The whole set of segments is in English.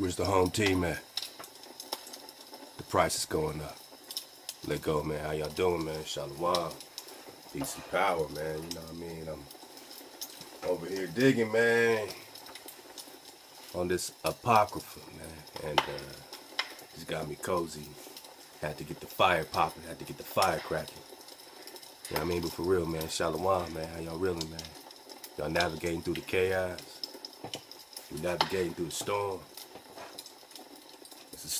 Where's the home team at? The price is going up. Let go, man. How y'all doing, man? Shalom. Peace and power, man. You know what I mean? I'm over here digging, man. On this apocrypha, man. And uh it's got me cozy. Had to get the fire popping, had to get the fire cracking. You know what I mean? But for real, man, Shalom, man. How y'all reeling, man? Y'all navigating through the chaos. We navigating through the storm.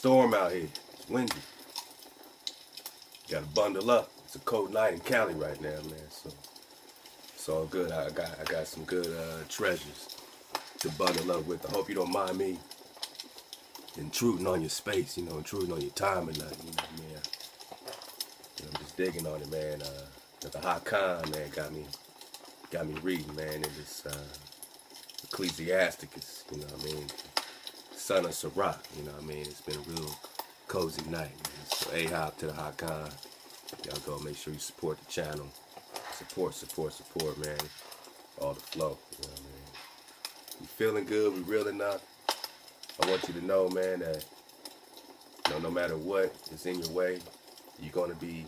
It's storm out here. It's windy. Gotta bundle up. It's a cold night in Cali right now, man. So it's all good. I got I got some good uh, treasures to bundle up with. I hope you don't mind me intruding on your space, you know, intruding on your time and nothing, you know what I mean? I'm just digging on it, man. Uh, the Hakan, man, got me got me reading, man, in this uh, Ecclesiasticus, you know what I mean? Son of Sirach, you know what I mean? It's been a real cozy night, man. So Ahab to the Hot Hakan. Y'all go make sure you support the channel. Support, support, support, man. All the flow, you know what I mean? We feeling good, we real enough. I want you to know, man, that you know, no matter what is in your way, you're gonna be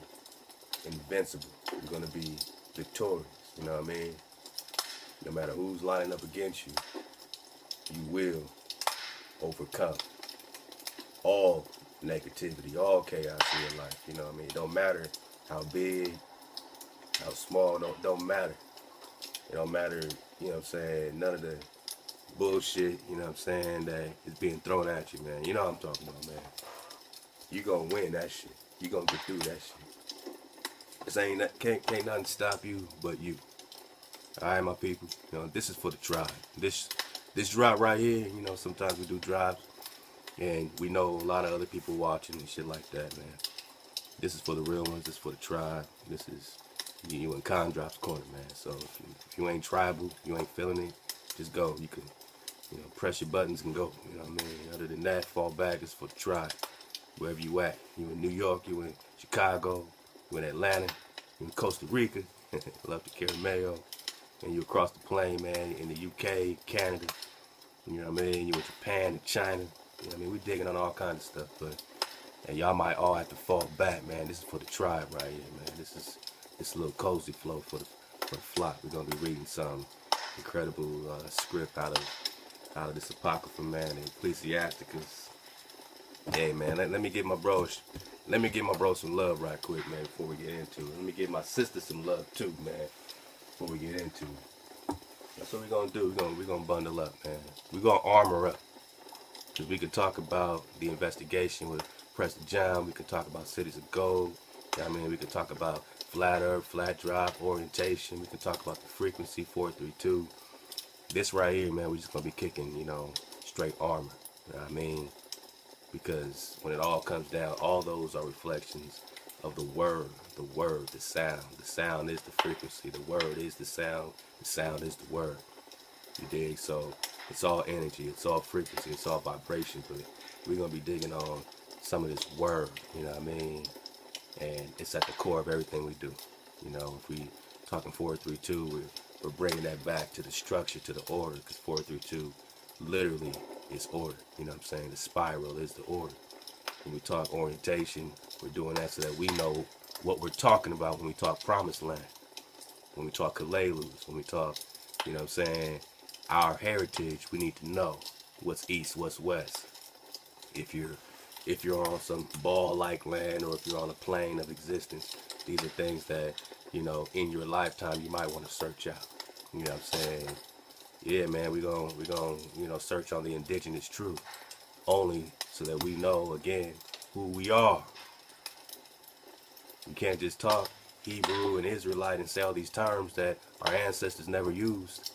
invincible. You're gonna be victorious. You know what I mean? No matter who's lining up against you, you will overcome all negativity, all chaos in your life. You know what I mean? It don't matter how big, how small, don't don't matter. It don't matter, you know what I'm saying, none of the bullshit, you know what I'm saying, that is being thrown at you, man. You know what I'm talking about, man. You gonna win that shit. You gonna get through that shit. This ain't can't can't nothing stop you but you. Alright my people. You know, this is for the tribe. This this drive right here, you know, sometimes we do drives and we know a lot of other people watching and shit like that, man. This is for the real ones, this is for the tribe. This is you, you in Con Drops Corner, man. So if you, if you ain't tribal, you ain't feeling it, just go. You can you know, press your buttons and go. You know what I mean? Other than that, fall back is for the tribe. Wherever you at. You in New York, you in Chicago, you in Atlanta, you in Costa Rica, love to carry mayo. And you across the plane, man, in the UK, Canada, you know what I mean? You in Japan and China. You know what I mean? We're digging on all kinds of stuff, but and y'all might all have to fall back, man. This is for the tribe right here, man. This is this little cozy flow for the for the flock. We're gonna be reading some incredible uh, script out of out of this apocrypha, man, in Ecclesiasticus. Hey, man, let, let me give my bro, let me give my bro some love right quick, man, before we get into it. Let me give my sister some love too, man, we get into. That's what we're gonna do. We're gonna we're gonna bundle up, man. We're gonna armor up. Cause we could talk about the investigation with Prester John. We could talk about cities of gold. I mean, we could talk about flat earth, flat drop, orientation. We could talk about the frequency 432 this right here, man, we're just gonna be kicking, you know, straight armor. You know I mean? Because when it all comes down, all those are reflections of the word, the word, the sound. The sound is the frequency, the word is the sound, the sound is the word. You dig? So it's all energy, it's all frequency, it's all vibration, but we're gonna be digging on some of this word, you know what I mean? And it's at the core of everything we do. You know, if we talking 432, we're we're bringing that back to the structure, to the order, because 432 literally is order. You know what I'm saying? The spiral is the order. When we talk orientation, we're doing that so that we know what we're talking about when we talk promised land. When we talk Kalelus, when we talk, you know what I'm saying, our heritage, we need to know what's east, what's west. If you're if you're on some ball-like land or if you're on a plane of existence, these are things that, you know, in your lifetime you might want to search out. You know what I'm saying? Yeah, man, we're going we're going you know, search on the indigenous truth only so that we know again who we are. Can't just talk Hebrew and Israelite and say all these terms that our ancestors never used.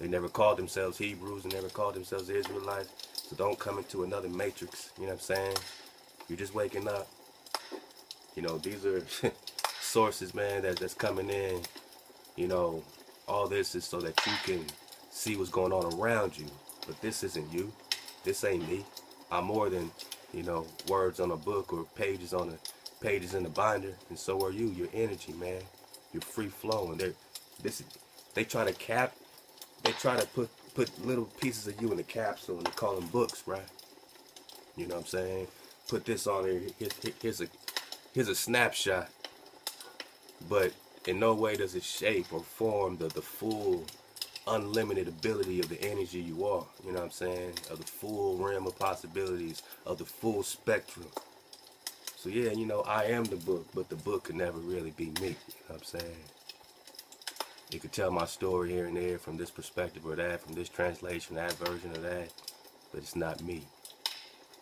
They never called themselves Hebrews and never called themselves Israelites. So don't come into another matrix, you know what I'm saying? You're just waking up. You know, these are sources, man, that, that's coming in. You know, all this is so that you can see what's going on around you. But this isn't you. This ain't me. I'm more than, you know, words on a book or pages on a pages in the binder. And so are you. Your energy, man. Your free flow, and They're this they try to cap they try to put put little pieces of you in a capsule and they call them books, right? You know what I'm saying? Put this on there. Here's, here's a here's a snapshot. But in no way does it shape or form the, the full unlimited ability of the energy you are. You know what I'm saying? Of the full realm of possibilities, of the full spectrum. So yeah, you know, I am the book, but the book could never really be me. You know what I'm saying? It could tell my story here and there from this perspective or that, from this translation, that version of that, but it's not me.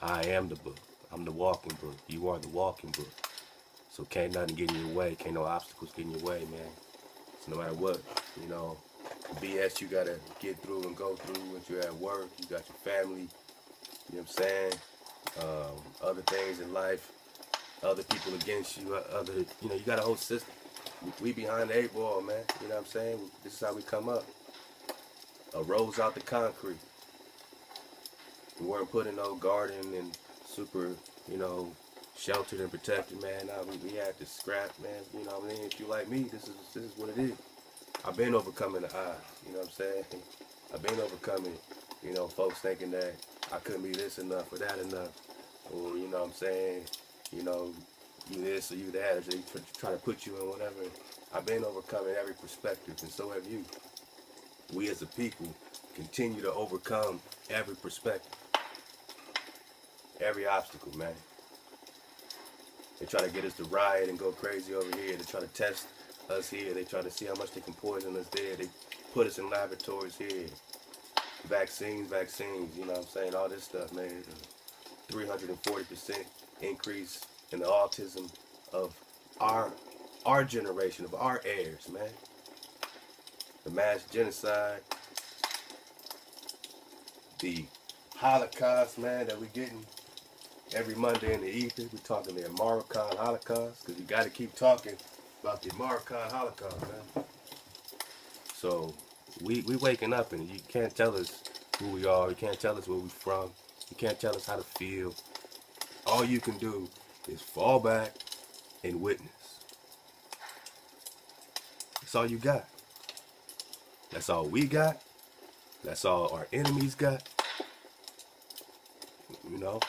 I am the book. I'm the walking book. You are the walking book. So can't nothing get in your way. Can't no obstacles get in your way, man. So no matter what, you know, BS you gotta get through and go through once you're at work, you got your family, you know what I'm saying? Um, other things in life, other people against you, uh, other, you know, you got a whole system. We behind the eight ball, man. You know what I'm saying? This is how we come up. A rose out the concrete. We weren't put in no garden and super, you know, sheltered and protected, man. Nah, we, we had to scrap, man. You know what I mean? If you like me, this is this is what it is. I've been overcoming the odds, you know what I'm saying? I've been overcoming, you know, folks thinking that I couldn't be this enough or that enough. Or, you know what I'm saying, you know, you this or you that, or they try to put you in whatever. I've been overcoming every perspective, and so have you. We as a people continue to overcome every perspective, every obstacle, man. They try to get us to riot and go crazy over here. They try to test us here. They try to see how much they can poison us there. They put us in laboratories here. Vaccines, vaccines, you know what I'm saying? All this stuff, man. 340% increase in the autism of our our generation, of our heirs, man. The mass genocide, the Holocaust, man, that we're getting every Monday in the ether. We're talking the American Holocaust, because you got to keep talking about the American Holocaust, man. So we we waking up, and you can't tell us who we are. You can't tell us where we from. You can't tell us how to feel. All you can do is fall back and witness. That's all you got. That's all we got. That's all our enemies got. You know,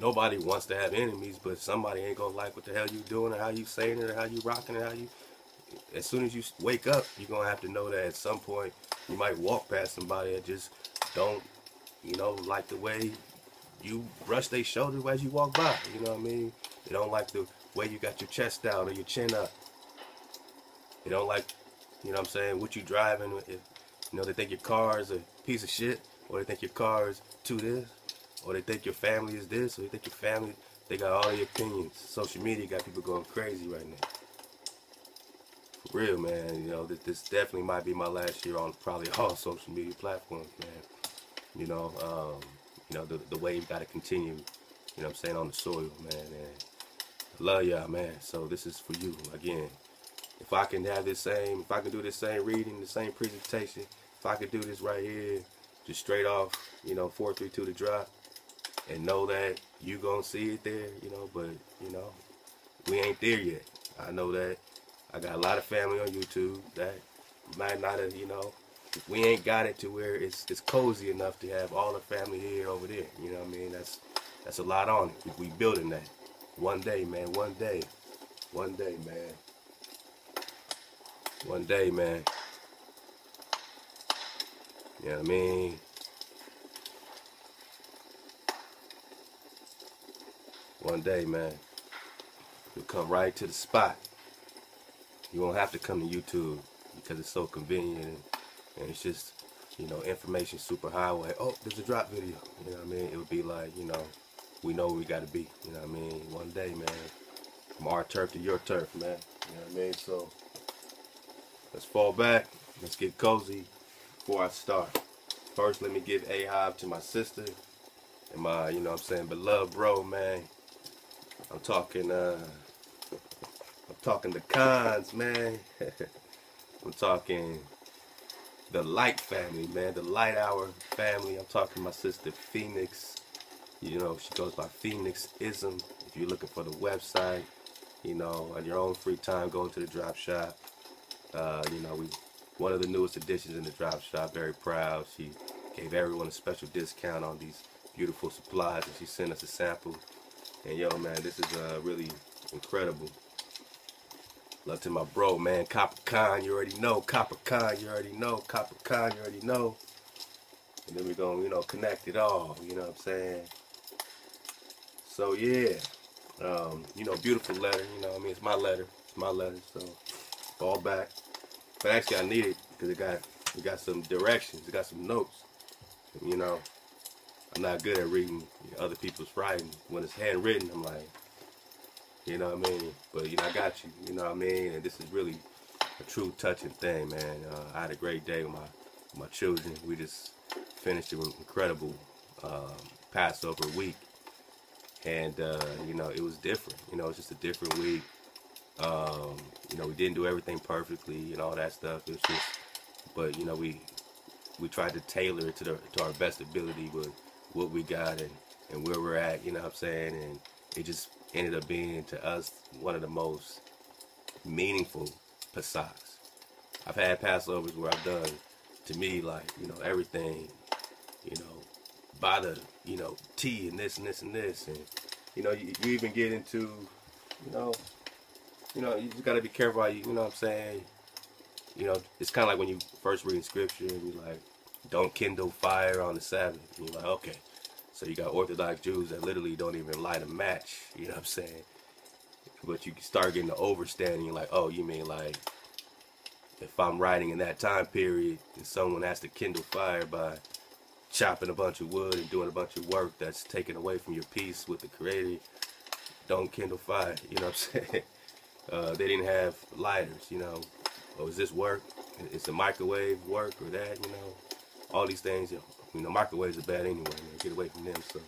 nobody wants to have enemies, but somebody ain't gonna like what the hell you doing or how you saying it or how you rocking it, how you. As soon as you wake up, you're gonna have to know that at some point you might walk past somebody that just don't, you know, like the way you brush their shoulders as you walk by. You know what I mean? They don't like the way you got your chest down or your chin up. They don't like, you know what I'm saying, what you driving. If, you know, they think your car is a piece of shit, or they think your car is to this, or they think your family is this, or they think your family, they got all the opinions. Social media got people going crazy right now. For real, man, you know, this, this definitely might be my last year on probably all social media platforms, man. You know, um, you know, the, the wave got to continue, you know I'm saying, on the soil, man. And I love y'all, man. So this is for you, again. If I can have this same, if I can do this same reading, the same presentation, if I could do this right here, just straight off, you know, 432 to drop, and know that you gonna see it there, you know, but, you know, we ain't there yet. I know that. I got a lot of family on YouTube that might not have, you know, we ain't got it to where it's it's cozy enough to have all the family here over there. You know what I mean? That's that's a lot on it. We building that. One day, man. One day. One day, man. One day, man. You know what I mean? One day, man. You'll come right to the spot. You won't have to come to YouTube because it's so convenient and, it's just, you know, information super highway. Oh, there's a drop video. You know what I mean? It would be like, you know, we know we got to be. You know what I mean? One day, man. From our turf to your turf, man. You know what I mean? So, let's fall back. Let's get cozy before I start. First, let me give a hive to my sister and my, you know what I'm saying, beloved bro, man. I'm talking, uh, I'm talking the cons, man. I'm talking the Light family, man. The Light Hour family. I'm talking my sister Phoenix. You know, she goes by Phoenix Ism. If you're looking for the website, you know, on your own free time, go to the drop shop. Uh, you know, we one of the newest additions in the drop shop. Very proud. She gave everyone a special discount on these beautiful supplies, and she sent us a sample. And yo, man, this is uh, really incredible. Love to my bro, man, Copper Con, you already know. Copper Con, you already know. Copper Con, you already know. And then we're going to, you know, connect it all, you know what I'm saying? So, yeah. Um, you know, beautiful letter, you know I mean? It's my letter. It's my letter, so fall back. But actually, I need it because it got, it got some directions. It got some notes. You know, I'm not good at reading other people's writing. When it's handwritten, I'm like, you know what I mean? But, you know, I got you. You know what I mean? And this is really a true touching thing, man. Uh, I had a great day with my, my children. We just finished an incredible um, Passover week. And, uh, you know, it was different. You know, it's just a different week. Um, you know, we didn't do everything perfectly and all that stuff. It was just, but, you know, we we tried to tailor it to, the, to our best ability with what we got and, and where we're at, you know what I'm saying? And it just ended up being, to us, one of the most meaningful Pesachs. I've had Passovers where I've done, to me, like, you know, everything you know, by the, you know, tea and this and this and this. And, you know, you, you even get into, you know, you know, you just got to be careful how you, you know what I'm saying? You know, it's kind of like when you first read scripture and you're like, don't kindle fire on the Sabbath. And you're like, okay. So you got Orthodox Jews that literally don't even light a match, you know what I'm saying? But you start getting the overstanding, you're like, oh, you mean like, if I'm writing in that time period and someone has to kindle fire by chopping a bunch of wood and doing a bunch of work that's taken away from your peace with the creator don't kindle fire you know what i'm saying? Uh, they didn't have lighters you know? Oh is this work? Is the microwave work or that you know? All these things you know, you know microwaves are bad anyway man. get away from them. So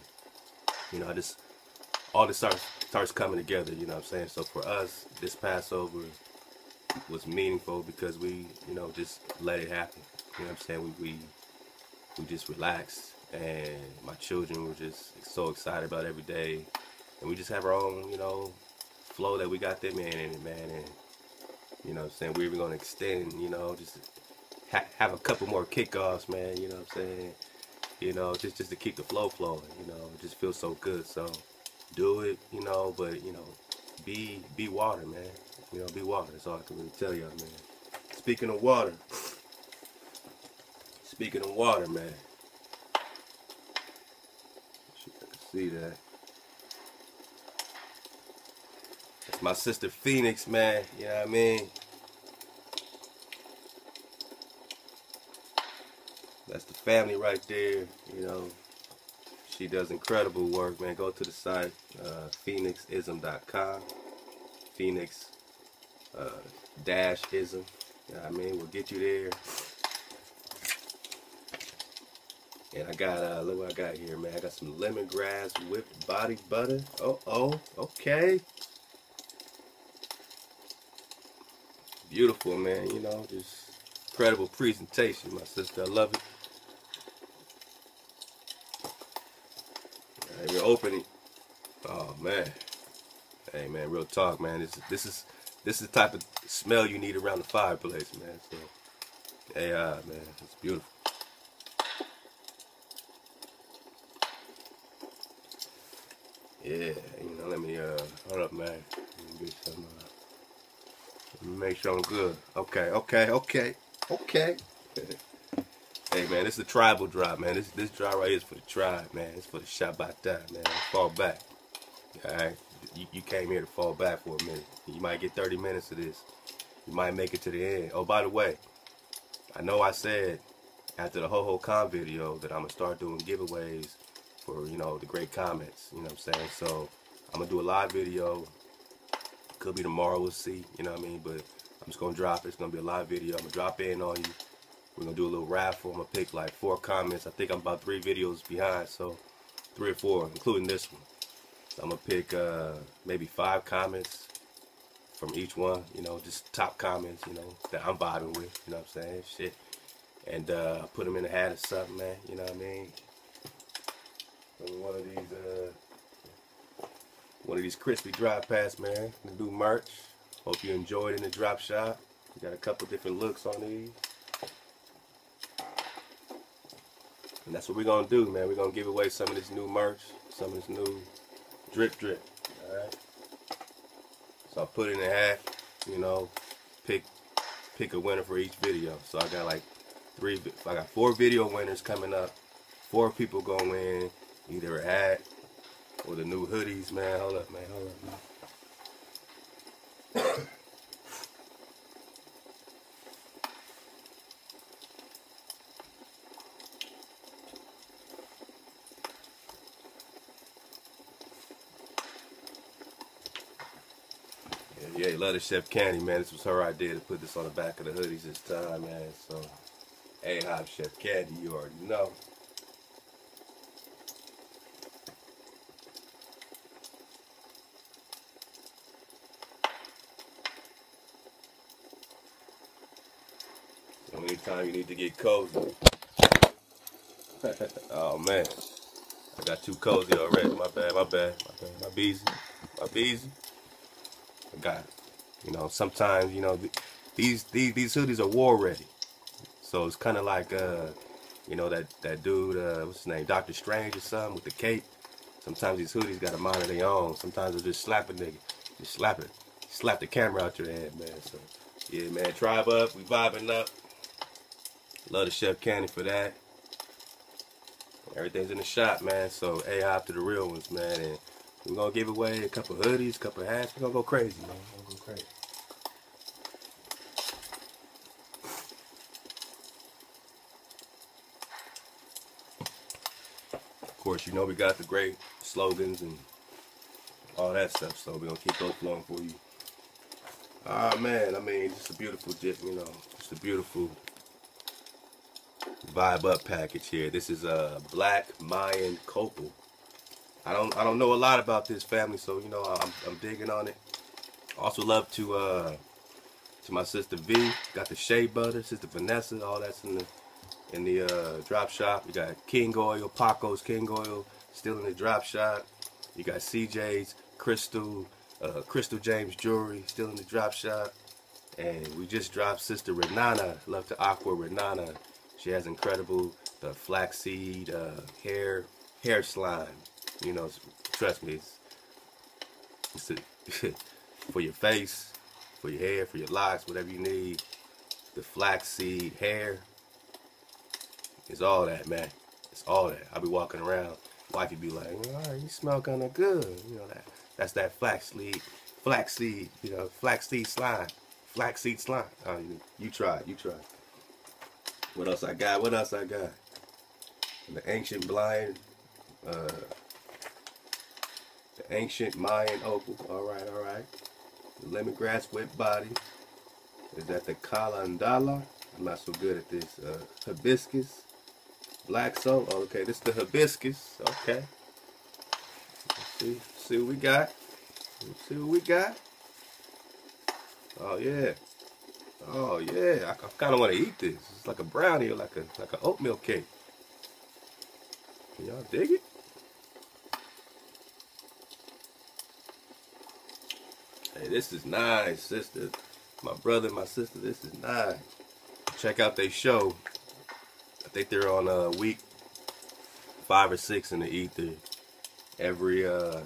you know i just all this starts starts coming together you know what i'm saying? So for us this passover was meaningful because we you know just let it happen. You know what i'm saying? We, we we just relaxed and my children were just so excited about every day. And we just have our own you know flow that we got them in and man. And you know what I'm saying? We're even going to extend you know just ha have a couple more kickoffs man you know what I'm saying you know just just to keep the flow flowing you know it just feels so good so do it you know but you know be be water man you know be water that's all I can really tell y'all man speaking of water Speaking of water, man. See that. That's my sister Phoenix, man. You know what I mean? That's the family right there. You know, she does incredible work, man. Go to the site, uh, phoenixism.com. Phoenix uh, dash ism. You know I mean? We'll get you there. And I got, uh, look what I got here, man. I got some lemongrass whipped body butter. Oh, oh, okay. Beautiful, man. You know, just incredible presentation, my sister. I love it. Right, we're opening. Oh man. Hey man, real talk, man. This is this is this is the type of smell you need around the fireplace, man. So, hey, uh, man, it's beautiful. Yeah, you know, let me, uh, hold up, man. Let me get some, uh, make sure I'm good. Okay, okay, okay, okay. hey, man, this is a tribal drop, man. This this drop right here is for the tribe, man. It's for the Shabbat, man. Fall back. Alright? You, you came here to fall back for a minute. You might get 30 minutes of this. You might make it to the end. Oh, by the way, I know I said after the Ho Ho Con video that I'm to start doing giveaways for, you know, the great comments. You know what I'm saying? So I'm to do a live video. Could be tomorrow, we'll see. You know what I mean? But I'm just going to drop it. It's going to be a live video. I'm to drop in on you. We're to do a little raffle. I'm to pick like four comments. I think I'm about three videos behind. So three or four, including this one. So I'm to pick uh, maybe five comments from each one. You know, just top comments, you know, that I'm vibing with. You know what I'm saying? Shit. And uh, put them in a hat or something, man. You know what I mean? one of these uh, one of these crispy drop pass, man. The new merch. Hope you enjoyed in the drop shop. We got a couple different looks on these. And that's what we're gonna do, man. We're gonna give away some of this new merch, some of this new drip drip. Alright. So I put it in a hat, you know, pick pick a winner for each video. So I got like three I got four video winners coming up. Four people gonna win either a hat or the new hoodies, man. Hold up, man, hold up, man. Yeah, yeah, Chef Candy, man. This was her idea to put this on the back of the hoodies this time, man. So, hey, Hop Chef Candy, you already know. So anytime you need to get cozy. oh man. I got too cozy already. My bad, my bad, my bad, my beezy, my beezy. I got, you know, sometimes, you know, th- these these these hoodies are war ready. So it's kind of like, uh, you know, that that dude, uh, what's his name, Doctor Strange or something with the cape. Sometimes these hoodies got a mind of their own. Sometimes they'll just slap a nigga, just slap it, slap the camera out your head, man. So yeah, man, tribe up, we vibing up. Love the Chef Candy for that. Everything's in the shop, man. So A hop to the real ones, man. And we're gonna give away a couple hoodies, a couple hats. We're gonna go crazy, man. We're gonna go crazy. Of course, you know we got the great slogans and all that stuff, so we're gonna keep those flowing for you. Ah man, I mean, just a beautiful, you know, just a beautiful vibe up package here. This is a black Mayan copal. I don't I don't know a lot about this family, so you know I'm I'm digging on it. Also love to uh to my sister V. Got the shea butter, sister Vanessa, all that's in the in the uh, drop shop. You got King Oil, Paco's King Oil, still in the drop shop. You got CJ's Crystal, uh, Crystal James Jewelry, still in the drop shop. And we just dropped Sister Renana, Love to Aqua Renana. She has incredible the flaxseed uh, hair hair slime. You know, trust me, it's, it's a, for your face, for your hair, for your locks, whatever you need. The flaxseed hair is all that, man. It's all that. I'll be walking around, wife. wifey be like, "All right, you smell kind of good." You know that. That's that flaxseed, flaxseed. You know, flaxseed slime, flaxseed slime. Oh, you, you try, you try. What else I got? What else I got? The ancient blind, uh, the ancient Mayan opal. All right, all right. The lemongrass wet body. Is that the calandala? I'm not so good at this. Uh, hibiscus. Black soap. Oh, okay, this is the hibiscus. Okay. Let's see, see what we got. Let's see what we got. Oh yeah. Oh yeah. I, I kind of want to eat this. It's like a brownie or like a like an oatmeal cake. Can y'all dig it? Hey, this is nice, sister. My brother, my sister, this is nice. Check out their show. Think they're on uh, week five or six in the ether. Every uh,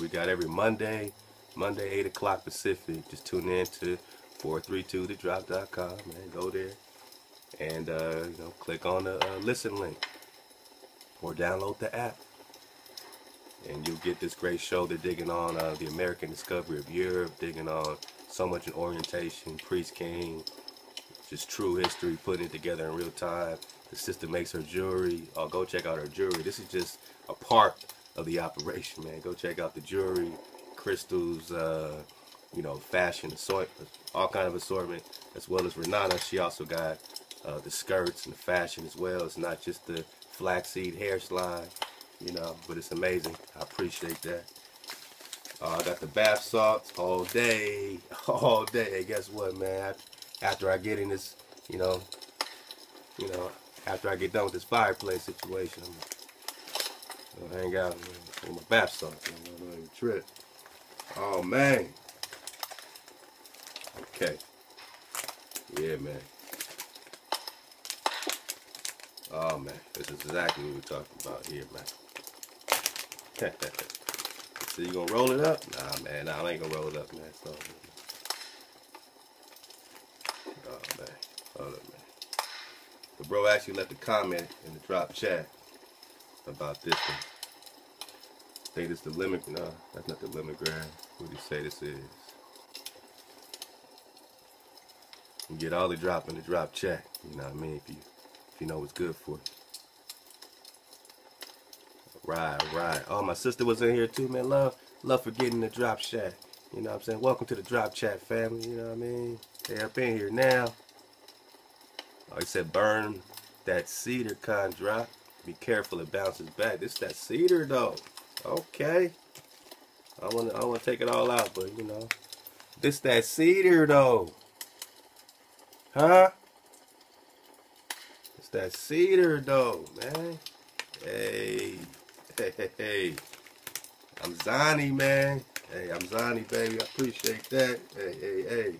we got every Monday, Monday eight o'clock Pacific. Just tune in to 432thedrop.com, and Go there and uh, you know click on the uh, listen link or download the app and you'll get this great show. They're digging on uh, the American discovery of Europe, digging on so much in orientation, priest king, just true history, putting it together in real time. The sister makes her jewelry. Oh, go check out her jewelry. This is just a part of the operation, man. Go check out the jewelry, crystals, uh, you know, fashion, assortment, all kind of assortment, as well as Renata. She also got uh, the skirts and the fashion as well. It's not just the flaxseed hair slime, you know, but it's amazing. I appreciate that. Uh, I got the bath salts all day, all day. Guess what, man? After I get in this, you know, you know, after I get done with this fireplace situation, I'm gonna hang out with my bath salts. I'm gonna even trip. Oh man. Okay. Yeah, man. Oh man, this is exactly what we're talking about here, man. so you gonna roll it up? Nah, man, nah, I ain't gonna roll it up, man. So, oh man, hold up, man. The bro actually left a comment in the drop chat about this one. I think it's the lemon. No, that's not the lemongrass. What do you say this is? You get all the drop in the drop chat. You know what I mean? If you if you know what's good for you. Right, right. Oh, my sister was in here too, man. Love, love for getting the drop chat. You know what I'm saying? Welcome to the drop chat family. You know what I mean? They up in here now. Oh, he said burn that cedar con drop. Be careful, it bounces back. This that cedar though. Okay. I want to I want to take it all out, but you know, this that cedar though. Huh? It's that cedar though, man. Hey, hey, hey, hey. I'm Zani, man. Hey, I'm Zani, baby. I appreciate that. Hey, hey, hey.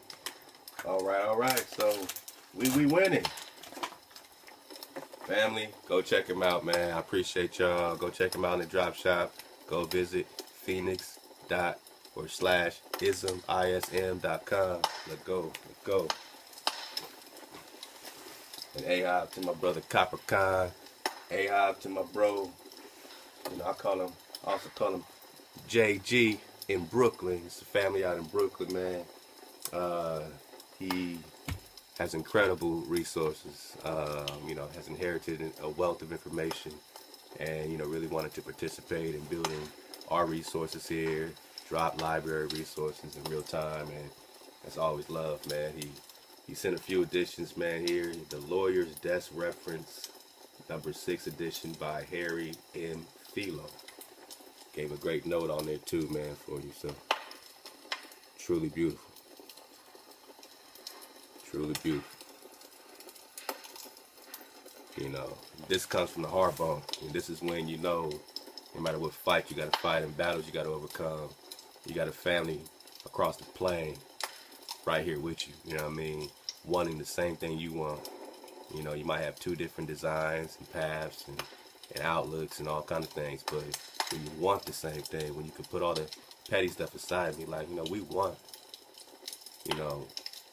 All right, all right. So we we winning. Family, go check him out, man. I appreciate y'all. Go check him out in the drop shop. Go visit phoenix dot or slash ism ism dot com. Let's go. Let's go. And AHOP to my brother Coppercon. AHOP to my bro. You know, I call him I also call him JG in Brooklyn. It's a family out in Brooklyn, man. Uh, he has incredible resources. Um, you know, has inherited a wealth of information, and you know, really wanted to participate in building our resources here. Drop library resources in real time, and that's always love, man. He he sent a few editions, man. Here, the Lawyer's Desk Reference, number six edition by Harry M. Philo. Gave a great note on there too, man, for you. So truly beautiful. Truly beautiful. You know, this comes from the heart bone. And this is when you know, no matter what fight you got to fight and battles you got to overcome, you got a family across the plane right here with you. You know what I mean? Wanting the same thing you want. You know, you might have two different designs and paths and, and outlooks and all kind of things, but when you want the same thing, when you can put all the petty stuff aside and be like, you know, we want, you know,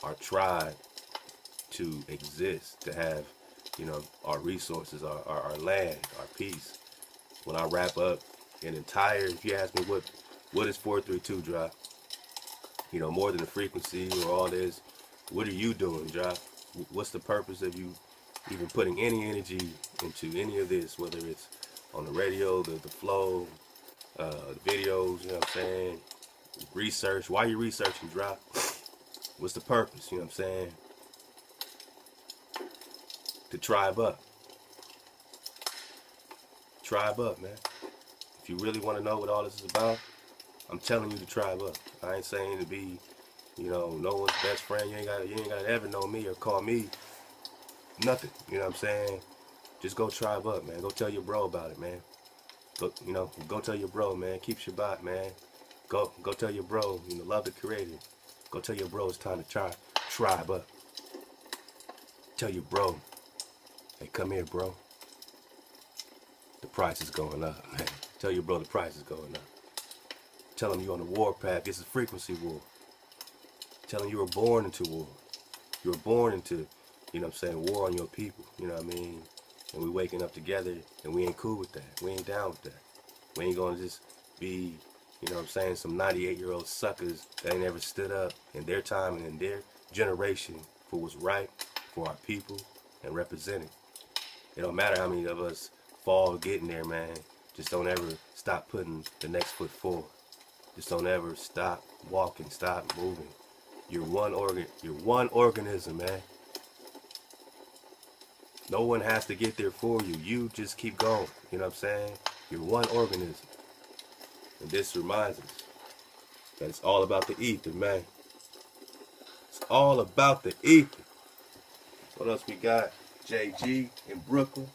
our tribe to exist, to have, you know, our resources, our, our, our land, our peace. When I wrap up an entire, if you ask me what, what is 432 drop, you know, more than the frequency or all this, what are you doing, drop? What's the purpose of you even putting any energy into any of this, whether it's on the radio, the, the flow, uh, the videos, you know what I'm saying? Research. Why you researching drop? What's the purpose? You know what I'm saying? To tribe up. Tribe up, man. If you really want to know what all this is about, I'm telling you to tribe up. I ain't saying to be, you know, no one's best friend. You ain't got you ain't gotta ever know me or call me nothing. You know what I'm saying? Just go tribe up, man. Go tell your bro about it, man. Go, you know, go tell your bro, man. Keep Shabbat, man. Go, go tell your bro. You know, love the Creator. Go tell your bro it's time to try tribe up. Tell your bro, hey, come here, bro. The price is going up, man. Tell your bro the price is going up. Tell him you're on the war path. This is frequency war. Tell him you were born into war. You were born into, you know what I'm saying, war on your people. You know what I mean? And we waking up together and we ain't cool with that. We ain't down with that. We ain't gonna just be, you know what I'm saying, some 98 year old suckers that ain't ever stood up in their time and in their generation for what's right for our people and representing. It don't matter how many of us fall getting there, man. Just don't ever stop putting the next foot forward. Just don't ever stop walking, stop moving. You're one organ you're one organism, man. No one has to get there for you. You just keep going. You know what I'm saying? You're one organism. And this reminds us that it's all about the ether, man. It's all about the ether. What else we got? JG in Brooklyn.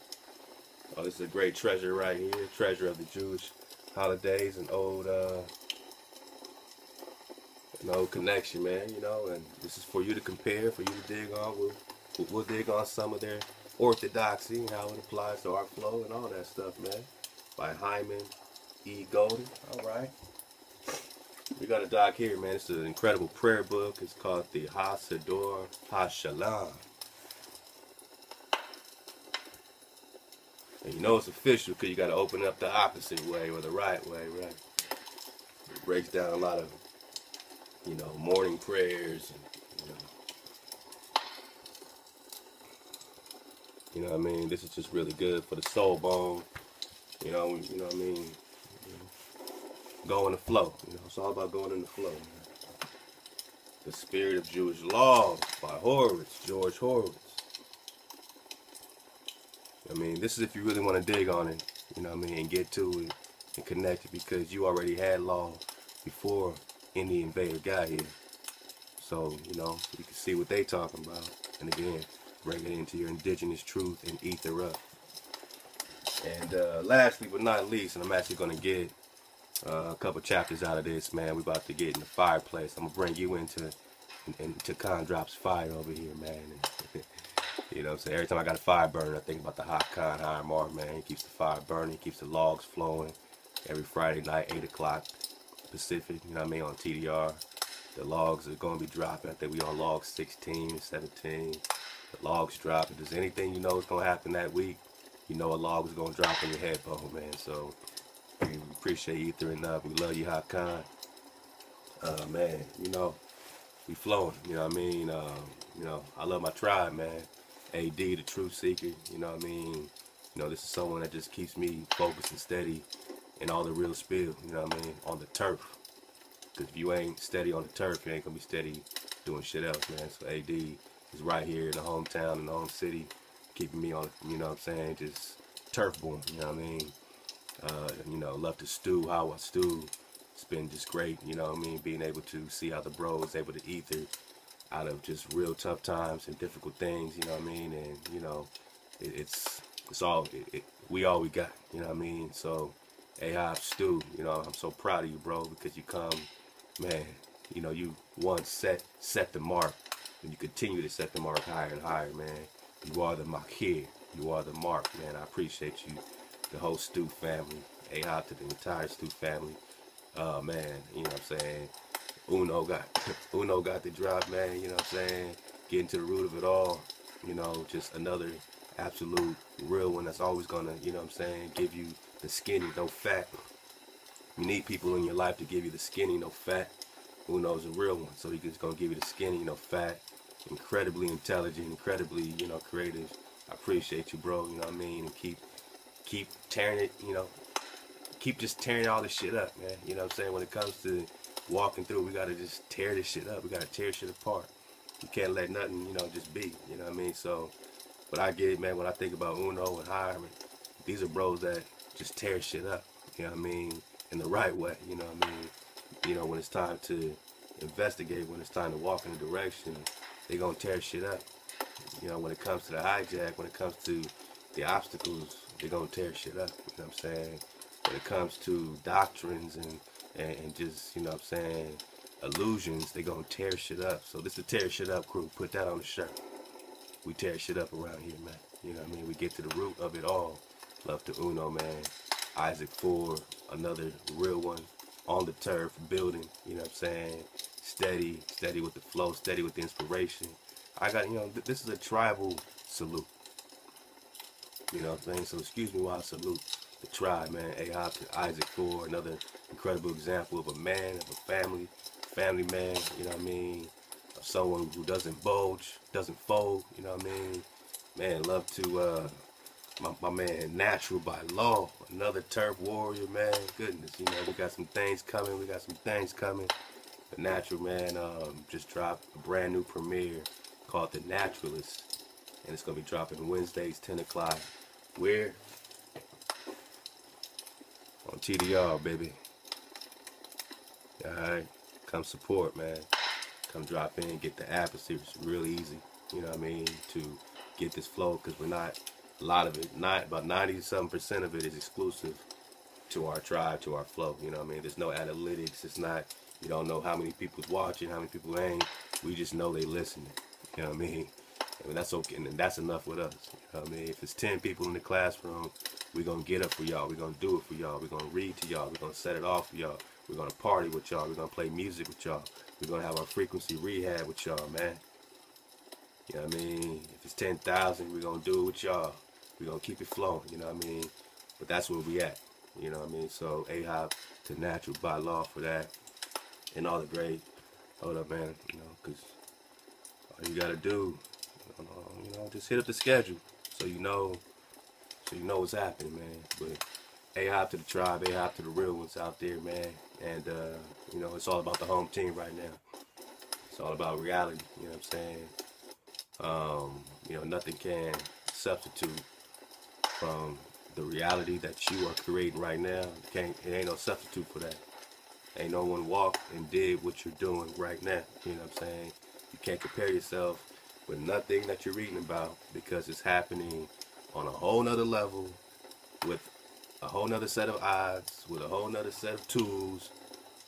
Oh, this is a great treasure right here. Treasure of the Jewish holidays and old uh an old connection, man, you know, and this is for you to compare, for you to dig on. We'll, we'll dig on some of their orthodoxy and how it applies to our flow and all that stuff, man. By Hyman E. Goldin. All right. We got a doc here, man. It's an incredible prayer book. It's called the Hasador Hashalam. And you know it's official because you got to open up the opposite way or the right way, right? It breaks down a lot of, you know, morning prayers and, you know, you know what I mean? This is just really good for the soul bone. You know, you know what I mean? You know, go in the flow. You know, it's all about going in the flow. Man. The Spirit of Jewish Law by Horowitz, George Horowitz. I mean, this is if you really want to dig on it, you know what I mean, and get to it and connect it because you already had law before any invader got here. So, you know, you can see what they talking about. And again, bring it into your indigenous truth and ether up. And uh, lastly but not least, and I'm actually going to get uh, a couple chapters out of this, man. we about to get in the fireplace. I'm to bring you into, into Con Drops Fire over here, man. You know saying? Every time I got a fire burner, I think about the hot con high mark, man. He keeps the fire burning, keeps the logs flowing. Every Friday night, 8 o'clock Pacific, you know what I mean, on TDR. The logs are to be dropping. I think we on log 16, 17. The logs drop. If there's anything you know is to happen that week, you know a log is to drop in your headphone, man. So appreciate you ethering up. We love you, Hot Con. Uh, man, you know, we flowing. You know what I mean? Uh, you know, I love my tribe, man. AD, the truth seeker, you know what I mean? You know, this is someone that just keeps me focused and steady and all the real spill, you know what I mean, on the turf. Because if you ain't steady on the turf, you ain't going to be steady doing shit else, man. So AD is right here in the hometown, in the home city, keeping me on, you know what I'm saying, just turf born, you know what I mean? Uh, you know, love to stew, how I stew. It's been just great, you know I mean, being able to see how the bro is able to ether out of just real tough times and difficult things, you know what I mean? And, you know, it, it's it's all, it, it, we all we got, you know what I mean? So, Ahab Stew, you know, I'm so proud of you, bro, because you come, man, you know, you once set set the mark, and you continue to set the mark higher and higher, man. You are the Makir. You are the mark, man. I appreciate you, the whole Stu family. Ahab to the entire Stu family. Uh, man, you know what I'm saying? Uno got Uno got the drop, man. You know what I'm saying? Getting to the root of it all. You know, just another absolute real one that's always gonna, you know what I'm saying, give you the skinny, no fat. You need people in your life to give you the skinny, no fat. Uno's a real one, so he's gonna give you the skinny, no fat. Incredibly intelligent, incredibly, you know, creative. I appreciate you, bro. You know what I mean? And keep, keep tearing it. You know, keep just tearing all this shit up, man. You know what I'm saying? When it comes to walking through, we gotta just tear this shit up. We gotta tear shit apart. You can't let nothing, you know, just be. You know what I mean? So, but I get it, man. When I think about Uno and Hiram, these are bros that just tear shit up. You know what I mean? In the right way. You know what I mean? You know, when it's time to investigate, when it's time to walk in a direction, they gonna tear shit up. You know, when it comes to the hijack, when it comes to the obstacles, they gonna tear shit up. You know what I'm saying? When it comes to doctrines and and, and just, you know what I'm saying, illusions, they're gonna tear shit up. So this is a tear shit up crew. Put that on the shirt. We tear shit up around here, man. You know what I mean? We get to the root of it all. Love to Uno, man. Isaac Ford, another real one on the turf, building, you know what I'm saying? Steady, steady with the flow, steady with the inspiration. I got, you know, th this is a tribal salute. You know what I'm saying? So excuse me while I salute the tribe, man. Ahab to Isaac Ford, another incredible example of a man, of a family, family man, you know what I mean? Of someone who doesn't bulge, doesn't fold, you know what I mean? Man, love to uh, my, my man Natural by Law, another turf warrior, man. Goodness, you know, we got some things coming, we got some things coming. The Natural, man, um, just dropped a brand new premiere called The Naturalist. And it's going to be dropping Wednesdays, 10 o'clock. Where? On TDR, baby. Alright, come support, man. Come drop in, get the app. It's real easy, you know what I mean, to get this flow because we're not, a lot of it, not about 90 something percent of it is exclusive to our tribe, to our flow, you know what I mean? There's no analytics, it's not, you don't know how many people's watching, how many people ain't. We just know they listening, you know what I mean? I mean, that's okay, and that's enough with us. You know I mean, if it's 10 people in the classroom, we're going to get up for y'all. We're going to do it for y'all. We're going to read to y'all. We're going to set it off for y'all. We're going to party with y'all. We're going to play music with y'all. We're going to have our frequency rehab with y'all, man. You know what I mean? If it's 10,000, we're going to do it with y'all. We're going to keep it flowing, you know what I mean? But that's where we at, you know what I mean? So, Ahab to Natural by law for that. And all the great, hold up, man, you know, because all you got to do, you know, just hit up the schedule so you know, so you know what's happening, man. But Ahab to the tribe, Ahab to the real ones out there, man. And, uh, you know, it's all about the home team right now. It's all about reality, you know what I'm saying? Um, you know, nothing can substitute from the reality that you are creating right now. Can't, it ain't no substitute for that. Ain't no one walked and did what you're doing right now. You know what I'm saying? You can't compare yourself with nothing that you're reading about because it's happening on a whole nother level with a whole nother set of odds, with a whole nother set of tools.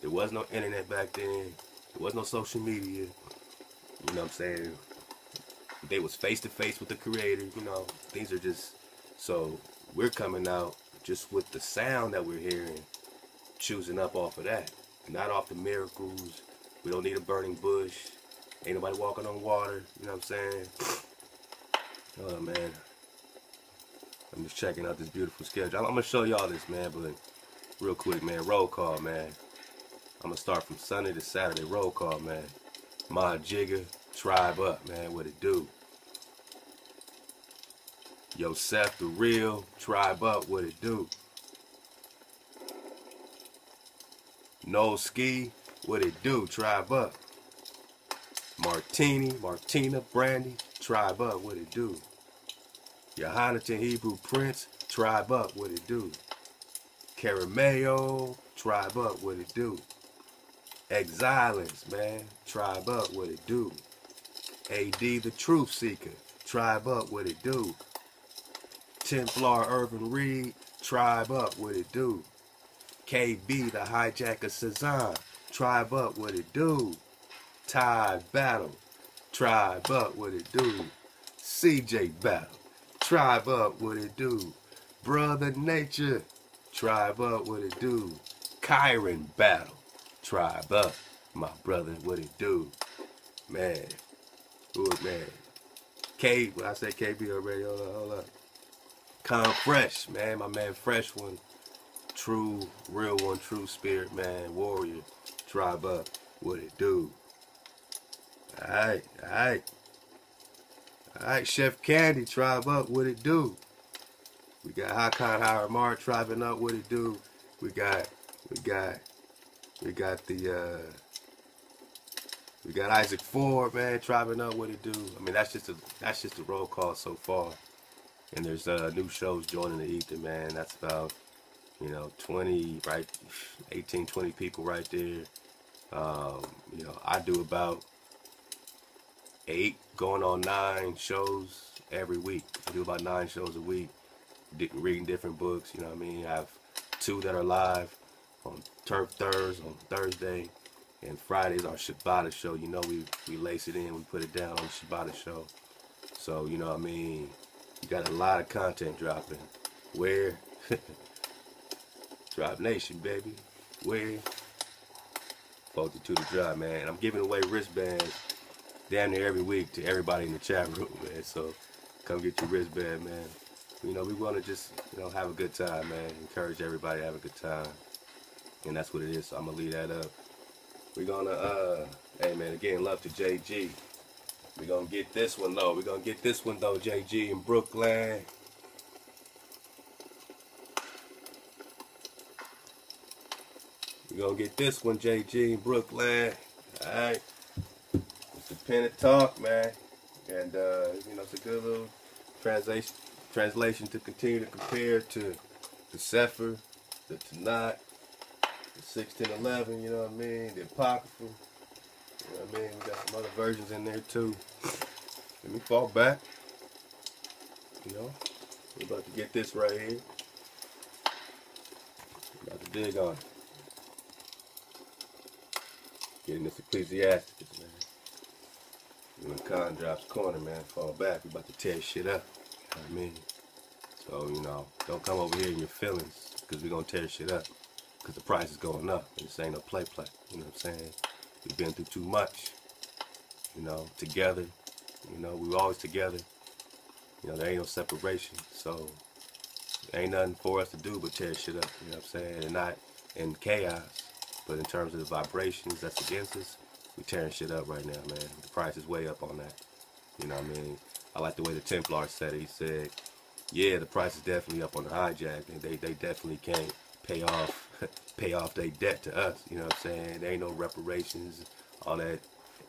There was no internet back then. There was no social media. You know what I'm saying? They was face to face with the creator. You know, things are just so we're coming out just with the sound that we're hearing, choosing up off of that, not off the miracles. We don't need a burning bush. Ain't nobody walking on water. You know what I'm saying? Oh man. I'm just checking out this beautiful schedule. I'm, I'm gonna show y'all this, man, but real quick, man. Roll call, man. I'm gonna start from Sunday to Saturday. Roll call, man. My Jigger, Tribe Up, man. What it do? Yo, Seth the Real, Tribe Up, what it do? No Ski, what it do? Tribe Up. Martini, Martina, Brandy, Tribe Up, what it do? Yohanatan Hebrew Prince, Tribe Up, what it do? Carameo, Tribe Up, what it do? Exilence, man, Tribe Up, what it do? AD the Truth Seeker, Tribe Up, what it do? Templar Urban Reed, Tribe Up, what it do? KB the Hijacker Cezanne, Tribe Up, what it do? Tide Battle, Tribe Up, what it do? CJ Battle, Tribe Up, what it do? Brother Nature, Tribe Up, what it do? Kyron Battle, Tribe Up, my brother, what it do? Man, ooh, man. K, well, I said KB already, hold up, hold up. Come Fresh, man, my man Fresh one. True, real one, true spirit, man, warrior. Tribe Up, what it do? Alright, alright. Alright, Chef Candy, tribe up, what it do? We got Hakan Howard Mar tribing up, what it do? We got, we got, we got the, uh, we got Isaac Ford, man, tribing up, what it do? I mean, that's just a, that's just a roll call so far. And there's uh, new shows joining the ether, man. That's about, you know, 20, right, 18, 20 people right there. Um, you know, I do about eight, going on nine shows every week. I do about nine shows a week, reading different books. You know what I mean? I have two that are live on Turf Thursday, on Thursday, and Fridays our Shabbat show. You know, we, we lace it in, we put it down on the Shabbat show. So, you know what I mean? You got a lot of content dropping. Where? Drop Nation, baby. Where? Bolted to the drop, man. I'm giving away wristbands damn near every week to everybody in the chat room, man. So come get your wristband, man. You know, we want to just, you know, have a good time, man. Encourage everybody to have a good time. And that's what it is. So I'm going to leave that up. We're going to, uh, hey, man, again, love to JG. We're going to get this one, though. We're going to get this one, though, JG in Brooklyn. We're going to get this one, JG in Brooklyn. All right pen and talk, man. And uh, you know, it's a good little translation translation to continue to compare to the Sefer, the Tanakh, the 1611, you know what I mean, the Apocrypha. You know what I mean? We got some other versions in there too. Let me fall back. You know, we're about to get this right here. We're About to dig on it. Getting this Ecclesiastes, man. When Con drops corner, man, fall back. We about to tear shit up. You know I mean? So, you know, don't come over here in your feelings because we're going to tear shit up because the price is going up. And this ain't no play play. You know what I'm saying? We've been through too much, you know, together. You know, we were always together. You know, there ain't no separation. So, ain't nothing for us to do but tear shit up. You know what I'm saying? And not in chaos, but in terms of the vibrations that's against us, we tearing shit up right now, man. The price is way up on that. You know what I mean? I like the way the Templar said it. He said, yeah, the price is definitely up on the hijack. And they, they definitely can't pay off pay off their debt to us. You know what I'm saying? There ain't no reparations, all that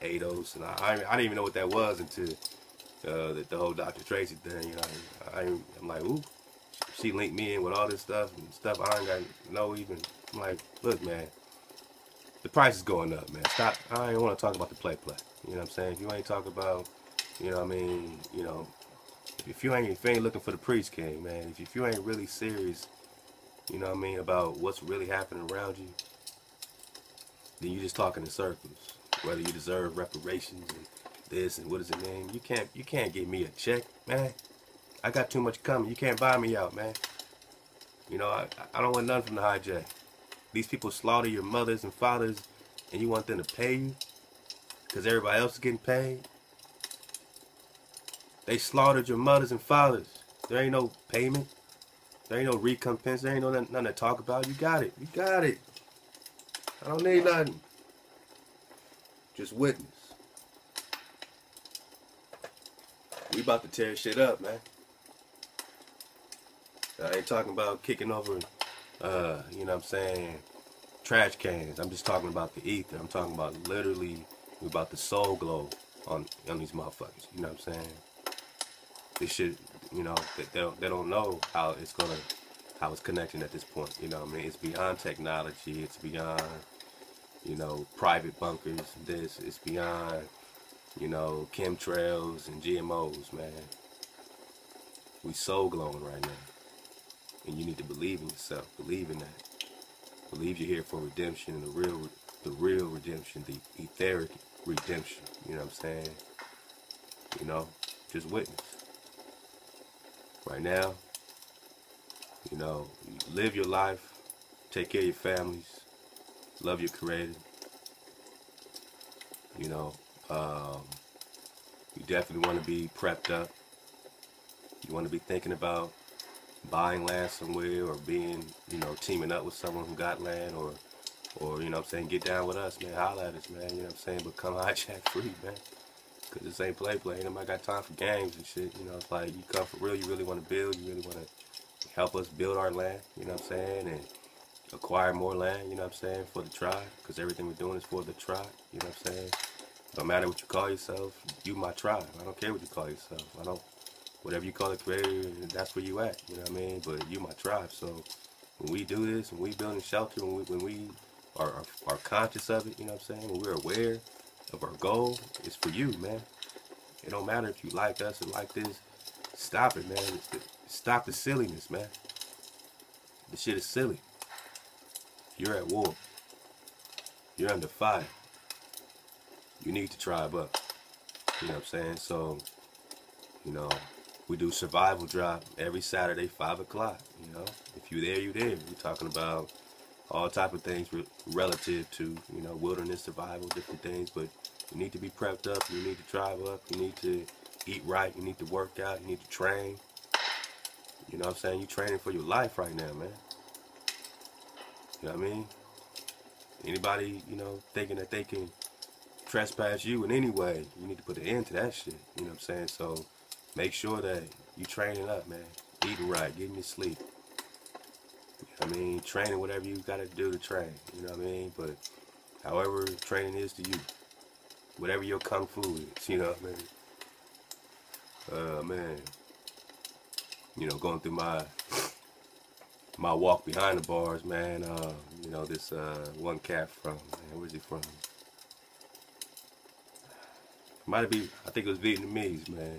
ADOS. And I, I, I didn't even know what that was until uh, the, the whole Dr. Tracy thing. You know, I, I'm like, ooh, she linked me in with all this stuff and stuff I ain't got no even. I'm like, look, man, price is going up, man. Stop. I ain't want to talk about the play play. You know what I'm saying? If you ain't talking about, you know what I mean, you know, if you ain't if you ain't looking for the priest king, man, if, if you ain't really serious, you know what I mean, about what's really happening around you, then you just talking in circles. Whether you deserve reparations and this and what does it mean, you can't you can't give me a check, man. I got too much coming. You can't buy me out, man. You know, I, I don't want nothing from the hijack. These people slaughter your mothers and fathers, and you want them to pay you because everybody else is getting paid. They slaughtered your mothers and fathers. There ain't no payment. There ain't no recompense. There ain't no nothing, nothing to talk about. You got it. You got it. I don't need nothing. Just witness. We about to tear shit up, man. I ain't talking about kicking over, uh, you know what I'm saying, trash cans. I'm just talking about the ether. I'm talking about literally about the soul glow on on these motherfuckers. You know what I'm saying? This shit, you know, they, they don't they don't know how it's gonna how it's connecting at this point. You know what I mean? It's beyond technology. It's beyond you know private bunkers. This it's beyond you know chemtrails and GMOs, man. We soul glowing right now. And you need to believe in yourself. Believe in that. Believe you're here for redemption and the real the real redemption, the etheric redemption. You know what I'm saying? You know, just witness. Right now, you know, live your life, take care of your families, love your creator. You know, um, you definitely want to be prepped up. You want to be thinking about buying land somewhere or being, you know, teaming up with someone who got land or, or you know I'm saying, get down with us, man. Holla at us, man. You know what I'm saying? Become hijack free, man. Because this ain't play play. Ain't nobody got time for games and shit. You know, it's like you come for real. You really want to build. You really want to help us build our land. You know what I'm saying? And acquire more land. You know what I'm saying? For the tribe. Because everything we're doing is for the tribe. You know what I'm saying? No matter what you call yourself, you my tribe. I don't care what you call yourself. I don't whatever you call it that's where you at. You know what I mean? But you my tribe. So when we do this, when we building shelter, when we, when we are, are, are conscious of it, you know what I'm saying? When we're aware of our goal, it's for you, man. It don't matter if you like us or like this. Stop it, man. Stop the silliness, man. The shit is silly. You're at war. You're under fire. You need to tribe up. You know what I'm saying? So, you know, we do survival drop every Saturday, five o'clock. You know, if you're there, you're there. We're talking about all type of things re relative to you know wilderness survival, different things. But you need to be prepped up. You need to drive up. You need to eat right. You need to work out. You need to train. You know what I'm saying? You're training for your life right now, man. You know what I mean? Anybody, you know, thinking that they can trespass you in any way, you need to put an end to that shit. You know what I'm saying? So make sure that you training up, man. Eating right, getting your sleep. I mean, training whatever you gotta do to train. You know what I mean? But however training is to you, whatever your kung fu is, you know what I mean? Uh man. You know, going through my my walk behind the bars, man. Uh, you know, this uh, one cat from man, where's he from? Might be, I think it was Vietnamese, man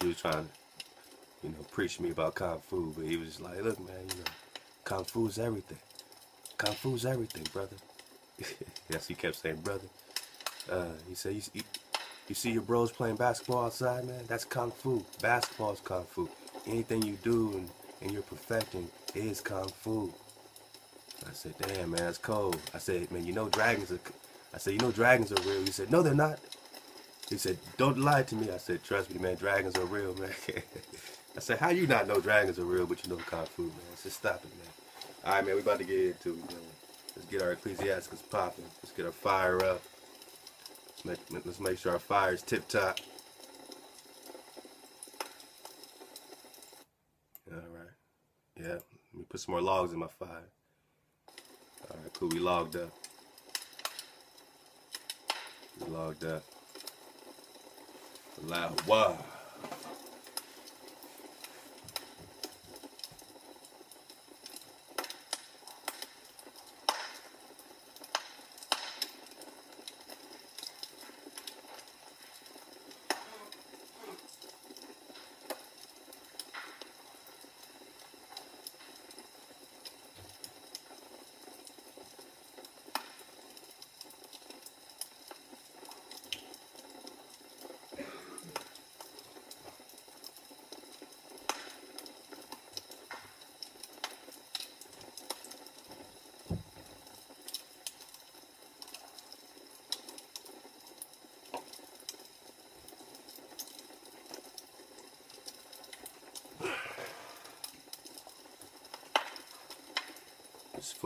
he was trying to, you know, preach to me about kung fu, but he was just like, look, man, you know, kung fu's everything. Kung fu's everything, brother. yes, he kept saying, brother. Uh, he said, he, You see your bros playing basketball outside, man? That's kung fu. Basketball's kung fu. Anything you do and, and you're perfecting is kung fu. I said, damn, man, that's cold. I said, man, you know dragons are. I said, you know dragons are real. He said, no, they're not. He said, don't lie to me. I said, trust me, man, dragons are real, man. I said, how you not know dragons are real, but you know kung fu, man? I said, stop it, man. All right, man, we about to get into it, man. Let's get our Ecclesiastes popping. Let's get our fire up. Let's make, let's make sure our fire is tip top. All right. Yeah. Let me put some more logs in my fire. All right, cool. We logged up. We logged up. Loud. Wow.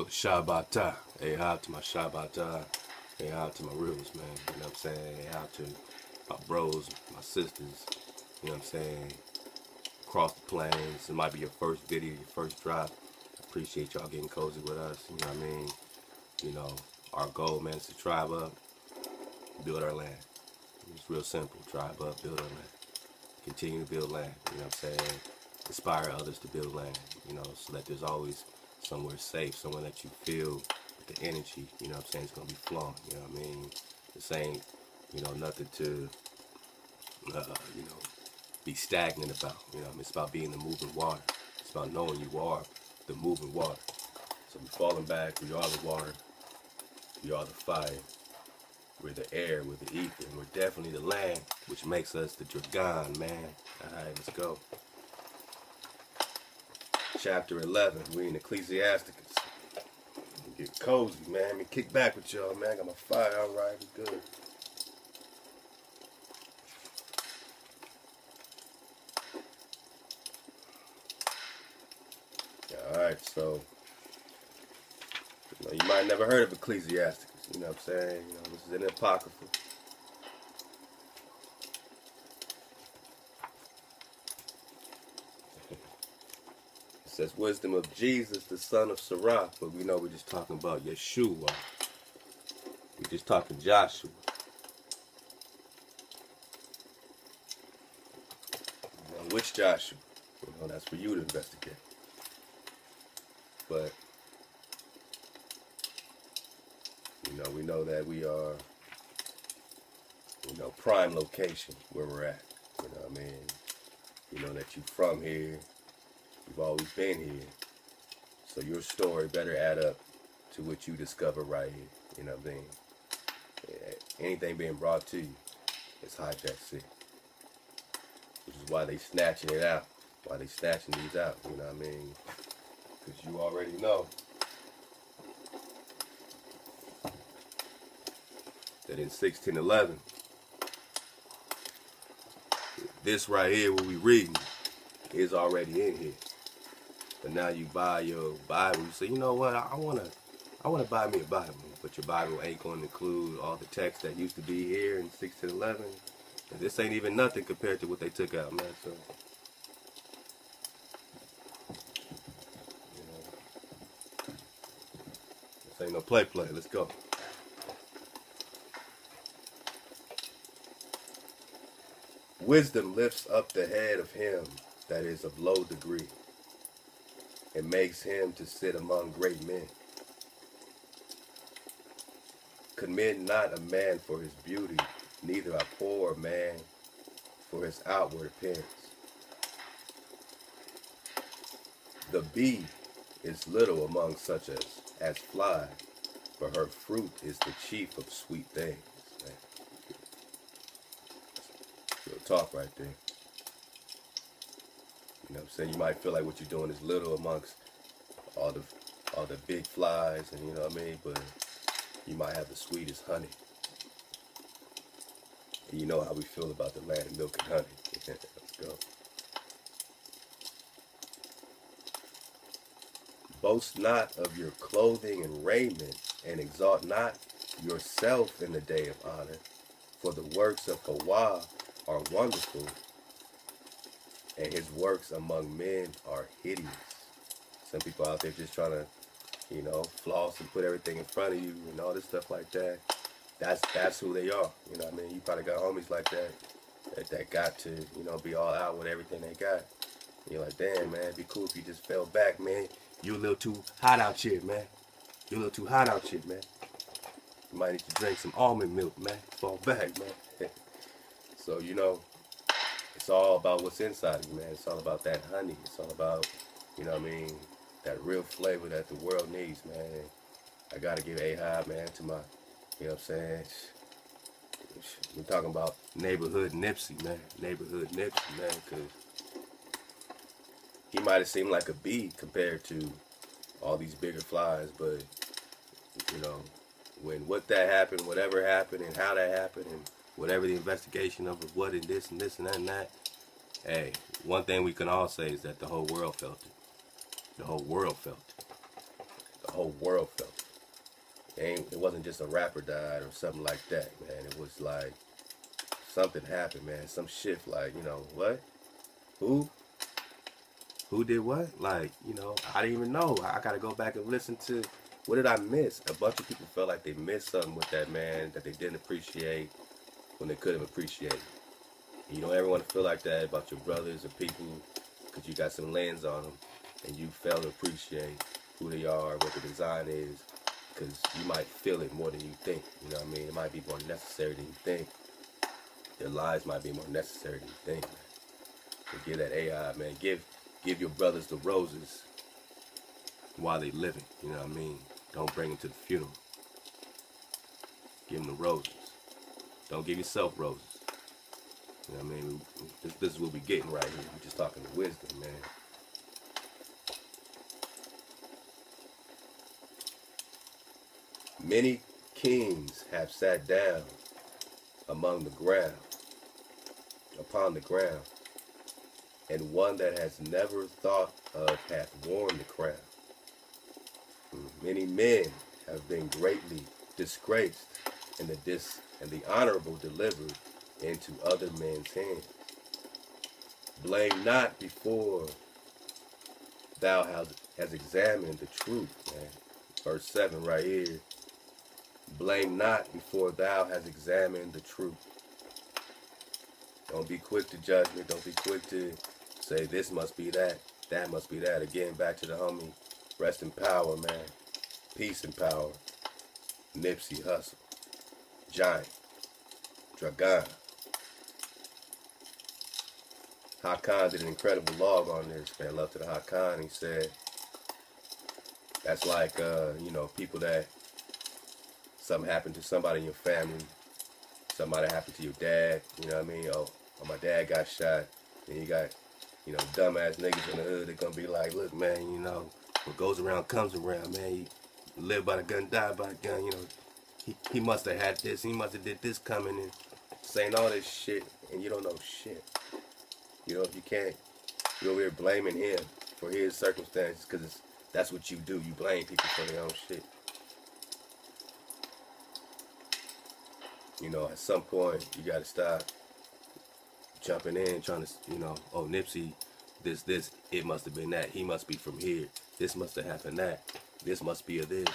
For Shabbatah. Hey, out to my Shabbatah. Hey, out to my reals, man. You know what I'm saying? Hey, out to my bros, my sisters. You know what I'm saying? Across the plains. It might be your first video, your first drop. Appreciate y'all getting cozy with us. You know what I mean? You know, our goal, man, is to tribe up, build our land. It's real simple. Tribe up, build our land. Continue to build land. You know what I'm saying? Inspire others to build land. You know, so that there's always somewhere safe, somewhere that you feel the energy, you know what I'm saying, it's going to be flowing, you know what I mean? This ain't, you know, nothing to, uh, you know, be stagnant about, you know, I mean, it's about being the moving water. It's about knowing you are the moving water. So we're falling back, we are the water, we are the fire, we're the air, we're the ether, and we're definitely the land, which makes us the dragon, man. Alright, let's go chapter 11. We in Ecclesiasticus. Get cozy, man. Let me kick back with y'all, man. Got my fire all right. We good. All right, so you, know, you might never heard of Ecclesiasticus. You know what I'm saying? You know, this is an apocrypha. Says wisdom of Jesus, the son of Sirach, but we know we're just talking about Yeshua. We're just talking Joshua. Which Joshua? Well, that's for you to investigate. But you know, we know that we are, you know, prime location where we're at. You know what I mean? You know that you from here You've always been here. So your story better add up to what you discover right here. You know what I mean? Anything being brought to you is hijack sick. Which is why they snatching it out. Why they snatching these out. You know what I mean? Because you already know that in 1611, this right here, what we reading, is already in here. But now you buy your Bible, you say, you know what, I, wanna I wanna buy me a Bible. But your Bible ain't gonna include all the text that used to be here in six 1611. And this ain't even nothing compared to what they took out, man. So you know, this ain't no play play. Let's go. Wisdom lifts up the head of him that is of low degree and makes him to sit among great men. Commend not a man for his beauty, neither a poor man for his outward appearance. The bee is little among such as, as fly, for her fruit is the chief of sweet things. talk right there. You know what I'm saying? You might feel like what you're doing is little amongst all the all the big flies and you know what I mean, but you might have the sweetest honey. And you know how we feel about the land of milk and honey. Let's go. Boast not of your clothing and raiment, and exalt not yourself in the day of honor, for the works of Hawa are wonderful, and his works among men are hideous. Some people out there just trying to, you know, floss and put everything in front of you and all this stuff like that. That's that's who they are. You know what I mean? You probably got homies like that that, that got to, you know, be all out with everything they got. And you're like, damn, man, be cool if you just fell back, man. You a little too hot out here, man. You a little too hot out here, man. You might need to drink some almond milk, man. Fall back, man. so, you know, it's all about what's inside of you, man. It's all about that honey. It's all about, you know what I mean, that real flavor that the world needs, man. I gotta give a high, man, to my, you know what I'm saying? We're talking about neighborhood Nipsey, man. Neighborhood Nipsey, man, because he might have seemed like a bee compared to all these bigger flies, but you know, when what that happened, whatever happened, and how that happened, and whatever the investigation of what and this and this and that and that, hey, one thing we can all say is that the whole world felt it. The whole world felt it. The whole world felt it. It, it wasn't just a rapper died or something like that, man. It was like something happened, man. Some shift, like, you know, what? Who? Who did what? Like, you know, I didn't even know. I got to go back and listen to what did I miss? A bunch of people felt like they missed something with that man that they didn't appreciate when they couldn't appreciate. You don't ever want to feel like that about your brothers or people because you got some lens on them and you fail to appreciate who they are, what the design is, because you might feel it more than you think. You know what I mean? It might be more necessary than you think. Their lives might be more necessary than you think. So give that AI, man. Give give your brothers the roses while they living. You know what I mean? Don't bring them to the funeral. Give them the roses. Don't give yourself roses. You know what I mean? This, this is what we're getting right here. We're just talking to wisdom, man. Many kings have sat down among the ground, upon the ground, and one that has never thought of hath worn the crown. Hmm. Many men have been greatly disgraced, in the dis and the honorable delivered into other men's hands. Blame not before thou hast, has examined the truth, man. Verse 7 right here. Blame not before thou hast examined the truth. Don't be quick to judgment. Don't be quick to say this must be that, that must be that. Again, back to the homie. Rest in power, man. Peace and power. Nipsey Hussle. Giant. Dragon. Hakan did an incredible log on this, man. Love to the Hakan. He said, that's like, uh, you know, people that something happened to somebody in your family, somebody happened to your dad, you know what I mean? Oh, oh my dad got shot, and you got, you know, dumbass niggas in the hood, they're gonna be like, look, man, you know, what goes around comes around, man. You live by the gun, die by the gun, you know. He, must have had this, he must have did this coming and saying all this shit, and you don't know shit. You know, you can't, you're over here blaming him for his circumstances, because that's what you do. You blame people for their own shit. You know, at some point, you got to stop jumping in, trying to, you know, oh, Nipsey, this, this, it must have been that. He must be from here. This must have happened that. This must be a this.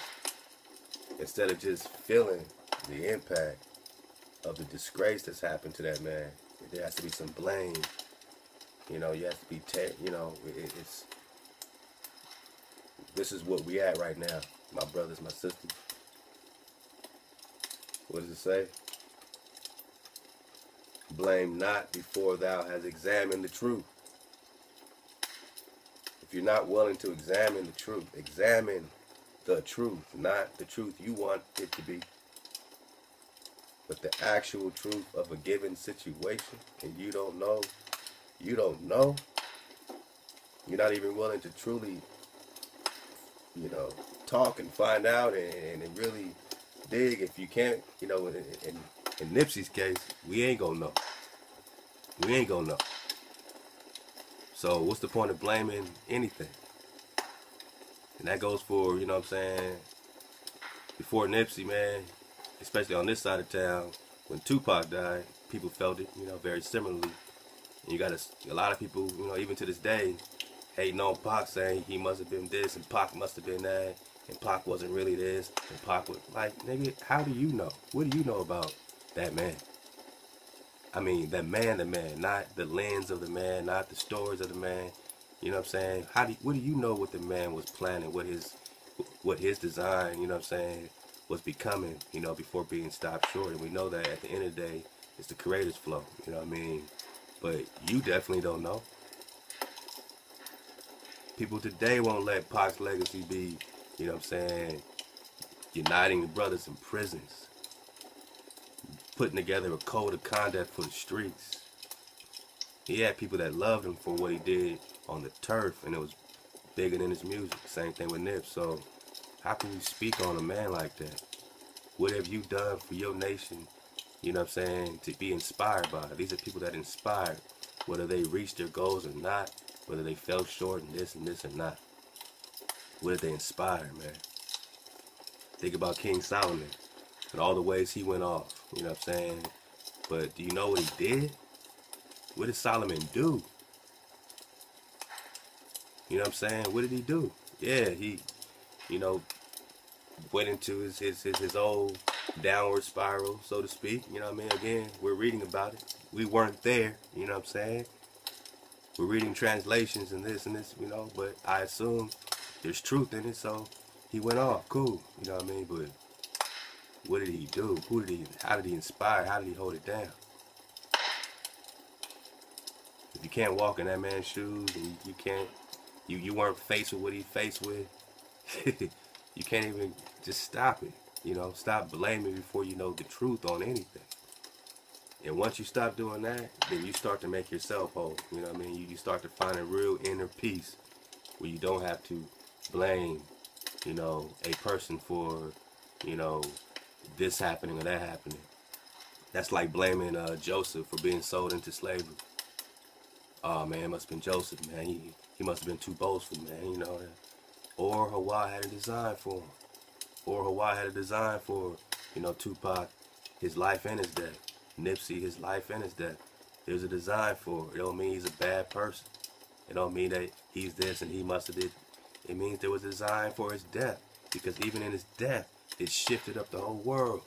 Instead of just feeling the impact of the disgrace that's happened to that man, there has to be some blame. You know, you have to be, you know, it, it's, this is what we at right now. My brothers, my sisters. What does it say? Blame not before thou hast examined the truth. If you're not willing to examine the truth, examine the truth, not the truth you want it to be. But the actual truth of a given situation, and you don't know, you don't know, you're not even willing to truly, you know, talk and find out and, and really dig. If you can't, you know, in, in, in Nipsey's case, we ain't gonna know. We ain't gonna know. So what's the point of blaming anything? And that goes for, you know what I'm saying, before Nipsey, man, especially on this side of town, when Tupac died, people felt it, you know, very similarly. And you got a, a lot of people, you know, even to this day, hating on Pac, saying he must have been this and Pac must have been that, and Pac wasn't really this, and Pac was like, nigga, how do you know? What do you know about that man? I mean, that man, the man, not the lens of the man, not the stories of the man. You know what I'm saying? How do what do you know what the man was planning? What his what his design, you know what I'm saying, was becoming, you know, before being stopped short. And we know that at the end of the day, it's the creator's flow, you know what I mean? But you definitely don't know. People today won't let Pac's legacy be, you know what I'm saying, uniting the brothers in prisons, putting together a code of conduct for the streets. He had people that loved him for what he did on the turf, and it was bigger than his music. Same thing with Nip. So, how can you speak on a man like that? What have you done for your nation? You know what I'm saying? To be inspired by. These are people that inspired, whether they reached their goals or not, whether they fell short in this and this or not. What did they inspire, man? Think about King Solomon and all the ways he went off. You know what I'm saying? But do you know what he did? What did Solomon do? You know what I'm saying? What did he do? Yeah, he, you know, went into his his his, his old downward spiral, so to speak. You know what I mean? Again, we're reading about it. We weren't there. You know what I'm saying? We're reading translations and this and this, you know. But I assume there's truth in it, so he went off. Cool. You know what I mean? But what did he do? Who did he? How did he inspire? How did he hold it down? If you can't walk in that man's shoes and you can't you you weren't faced with what he faced with, you can't even just stop it. You know, stop blaming before you know the truth on anything. And once you stop doing that, then you start to make yourself whole. You know what I mean? You, you start to find a real inner peace where you don't have to blame, you know, a person for, you know, this happening or that happening. That's like blaming uh, Joseph for being sold into slavery. Oh man, it must have been Joseph, man. He, he must have been too boastful, man. You know. Or Hawaii had a design for him. Or Hawaii had a design for, you know, Tupac, his life and his death. Nipsey, his life and his death. There's a design for it. It don't mean he's a bad person. It don't mean that he's this and he must have did. It means there was a design for his death. Because even in his death, it shifted up the whole world.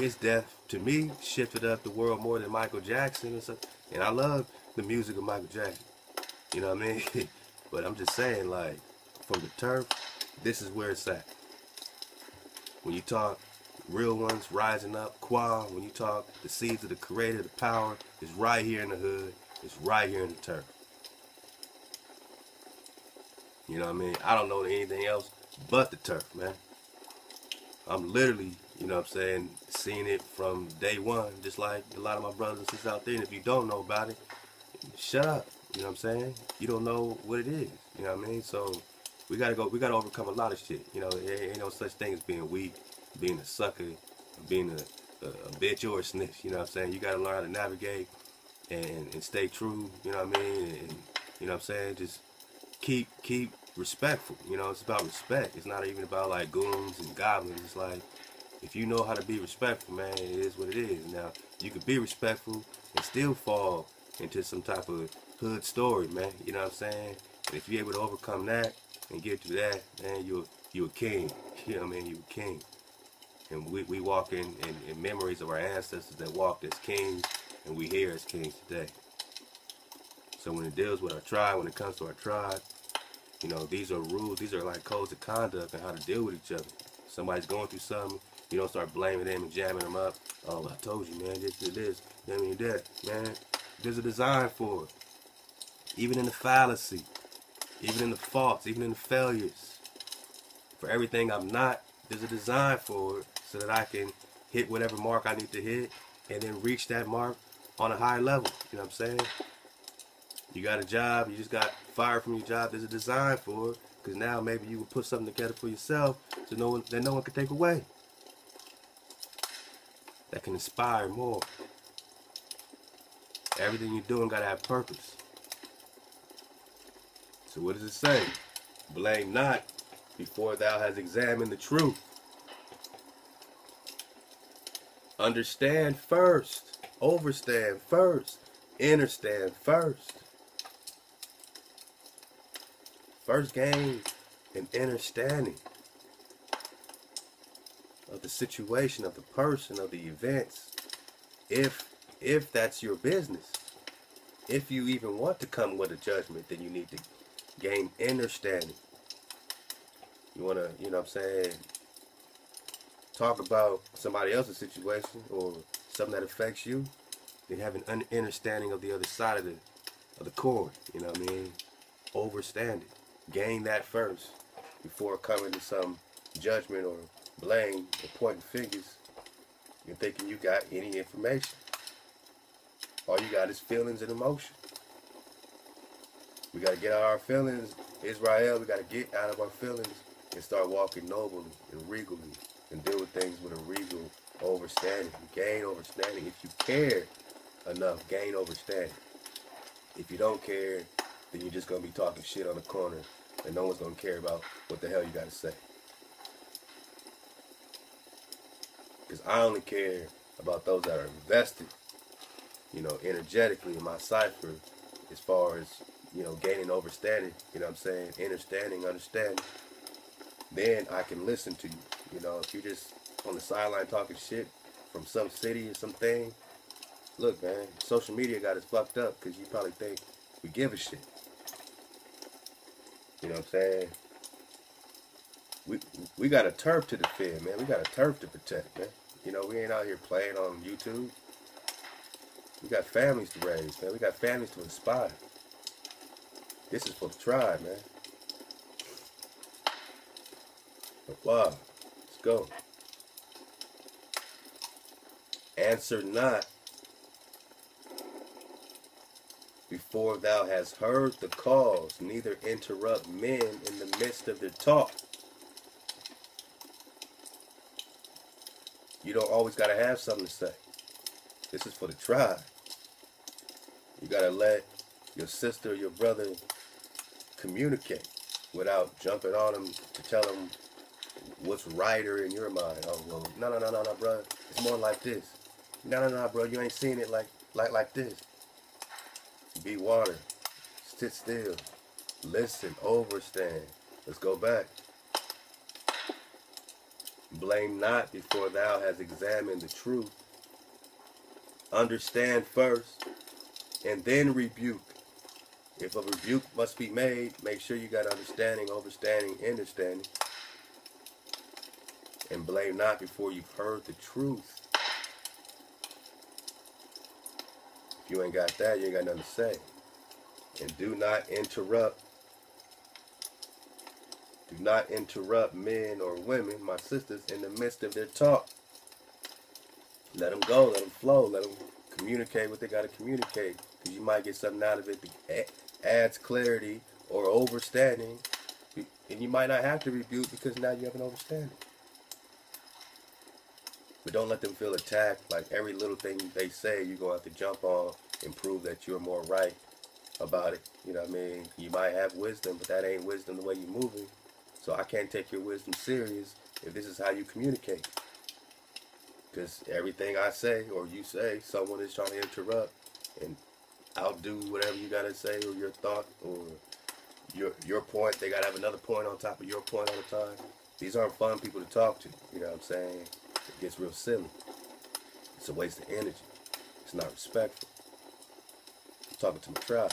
His death, to me, shifted up the world more than Michael Jackson and stuff. And I love the music of Michael Jackson. You know what I mean? but I'm just saying, like, from the turf, this is where it's at. When you talk real ones rising up, Qua, when you talk the seeds of the creator, the power, is right here in the hood. It's right here in the turf. You know what I mean? I don't know anything else but the turf, man. I'm literally, you know what I'm saying, seeing it from day one, just like a lot of my brothers and sisters out there. And if you don't know about it, shut up. You know what I'm saying? You don't know what it is. You know what I mean? So we gotta go. We gotta overcome a lot of shit. You know, there ain't no such thing as being weak, being a sucker, being a, a, a bitch or a snitch. You know what I'm saying? You gotta learn how to navigate and, and stay true. You know what I mean? And you know what I'm saying? Just keep keep respectful. You know, it's about respect. It's not even about like goons and goblins. It's like if you know how to be respectful, man, it is what it is. Now you can be respectful and still fall into some type of hood story, man. You know what I'm saying? And if you're able to overcome that and get through that, man, you're you a king. You know what I mean? You're a king. And we, we walk in, in, in memories of our ancestors that walked as kings, and we here as kings today. So when it deals with our tribe, when it comes to our tribe, you know, these are rules, these are like codes of conduct and how to deal with each other. Somebody's going through something, you don't start blaming them and jamming them up. Oh, I told you, man, this, this, this. I mean, that, man. There's a design for it. Even in the fallacy, even in the faults, even in the failures. For everything I'm not, there's a design for it so that I can hit whatever mark I need to hit and then reach that mark on a higher level. You know what I'm saying? You got a job, you just got fired from your job. There's a design for it because now maybe you will put something together for yourself so no one that no one can take away. That can inspire more. Everything you're doing gotta have purpose. So what does it say? Blame not before thou hast examined the truth. Understand first. Overstand first. Understand first. First gain an understanding situation, of the person, of the events. If if that's your business. If you even want to come with a judgment, then you need to gain understanding. You want to, you know what I'm saying, talk about somebody else's situation or something that affects you, then have an understanding of the other side of the, of the coin. You know what I mean? Overstand it. Gain that first before coming to some judgment or blame or pointing fingers and thinking you got any information. All you got is feelings and emotion. We got to get out of our feelings. Israel, we got to get out of our feelings and start walking nobly and regally and deal with things with a regal overstanding. Gain overstanding. If you care enough, gain overstanding. If you don't care, then you're just going to be talking shit on the corner and no one's going to care about what the hell you got to say. Because I only care about those that are invested, you know, energetically in my cipher as far as you know, gaining understanding, you know what I'm saying, understanding, understanding, then I can listen to you. You know, if you're just on the sideline talking shit from some city or something, look, man, social media got us fucked up because you probably think we give a shit. You know what I'm saying? We we got a turf to defend, man. We got a turf to protect, man. You know, we ain't out here playing on YouTube. We got families to raise, man. We got families to inspire. This is for the tribe, man. Wow. Let's go. Answer not before thou hast heard the cause, neither interrupt men in the midst of their talk. You don't always got to have something to say. This is for the tribe. You got to let your sister, your brother, communicate without jumping on them to tell them what's righter in your mind. Oh well, no, no, no, no, no, bro. It's more like this. No, no, no, bro. You ain't seen it like like like this. Be water. Sit still. Listen. Overstand. Let's go back. Blame not before thou hast examined the truth. Understand first, and then rebuke. If a rebuke must be made, make sure you got understanding, overstanding, understanding. And blame not before you've heard the truth. If you ain't got that, you ain't got nothing to say. And do not interrupt. Do not interrupt men or women, my sisters, in the midst of their talk. Let them go, let them flow, let them communicate what they got to communicate. Because you might get something out of it that adds clarity or overstanding, and you might not have to rebuke because now you have an overstanding. But don't let them feel attacked. Like every little thing they say, you're going to have to jump on and prove that you're more right about it. You know what I mean? You might have wisdom, but that ain't wisdom the way you're moving. So I can't take your wisdom serious if this is how you communicate. Because everything I say or you say, someone is trying to interrupt and outdo whatever you gotta say or your thought or your your point. They gotta have another point on top of your point all the time. These aren't fun people to talk to. You know what I'm saying? It gets real silly. It's a waste of energy. It's not respectful. I'm talking to my tribe.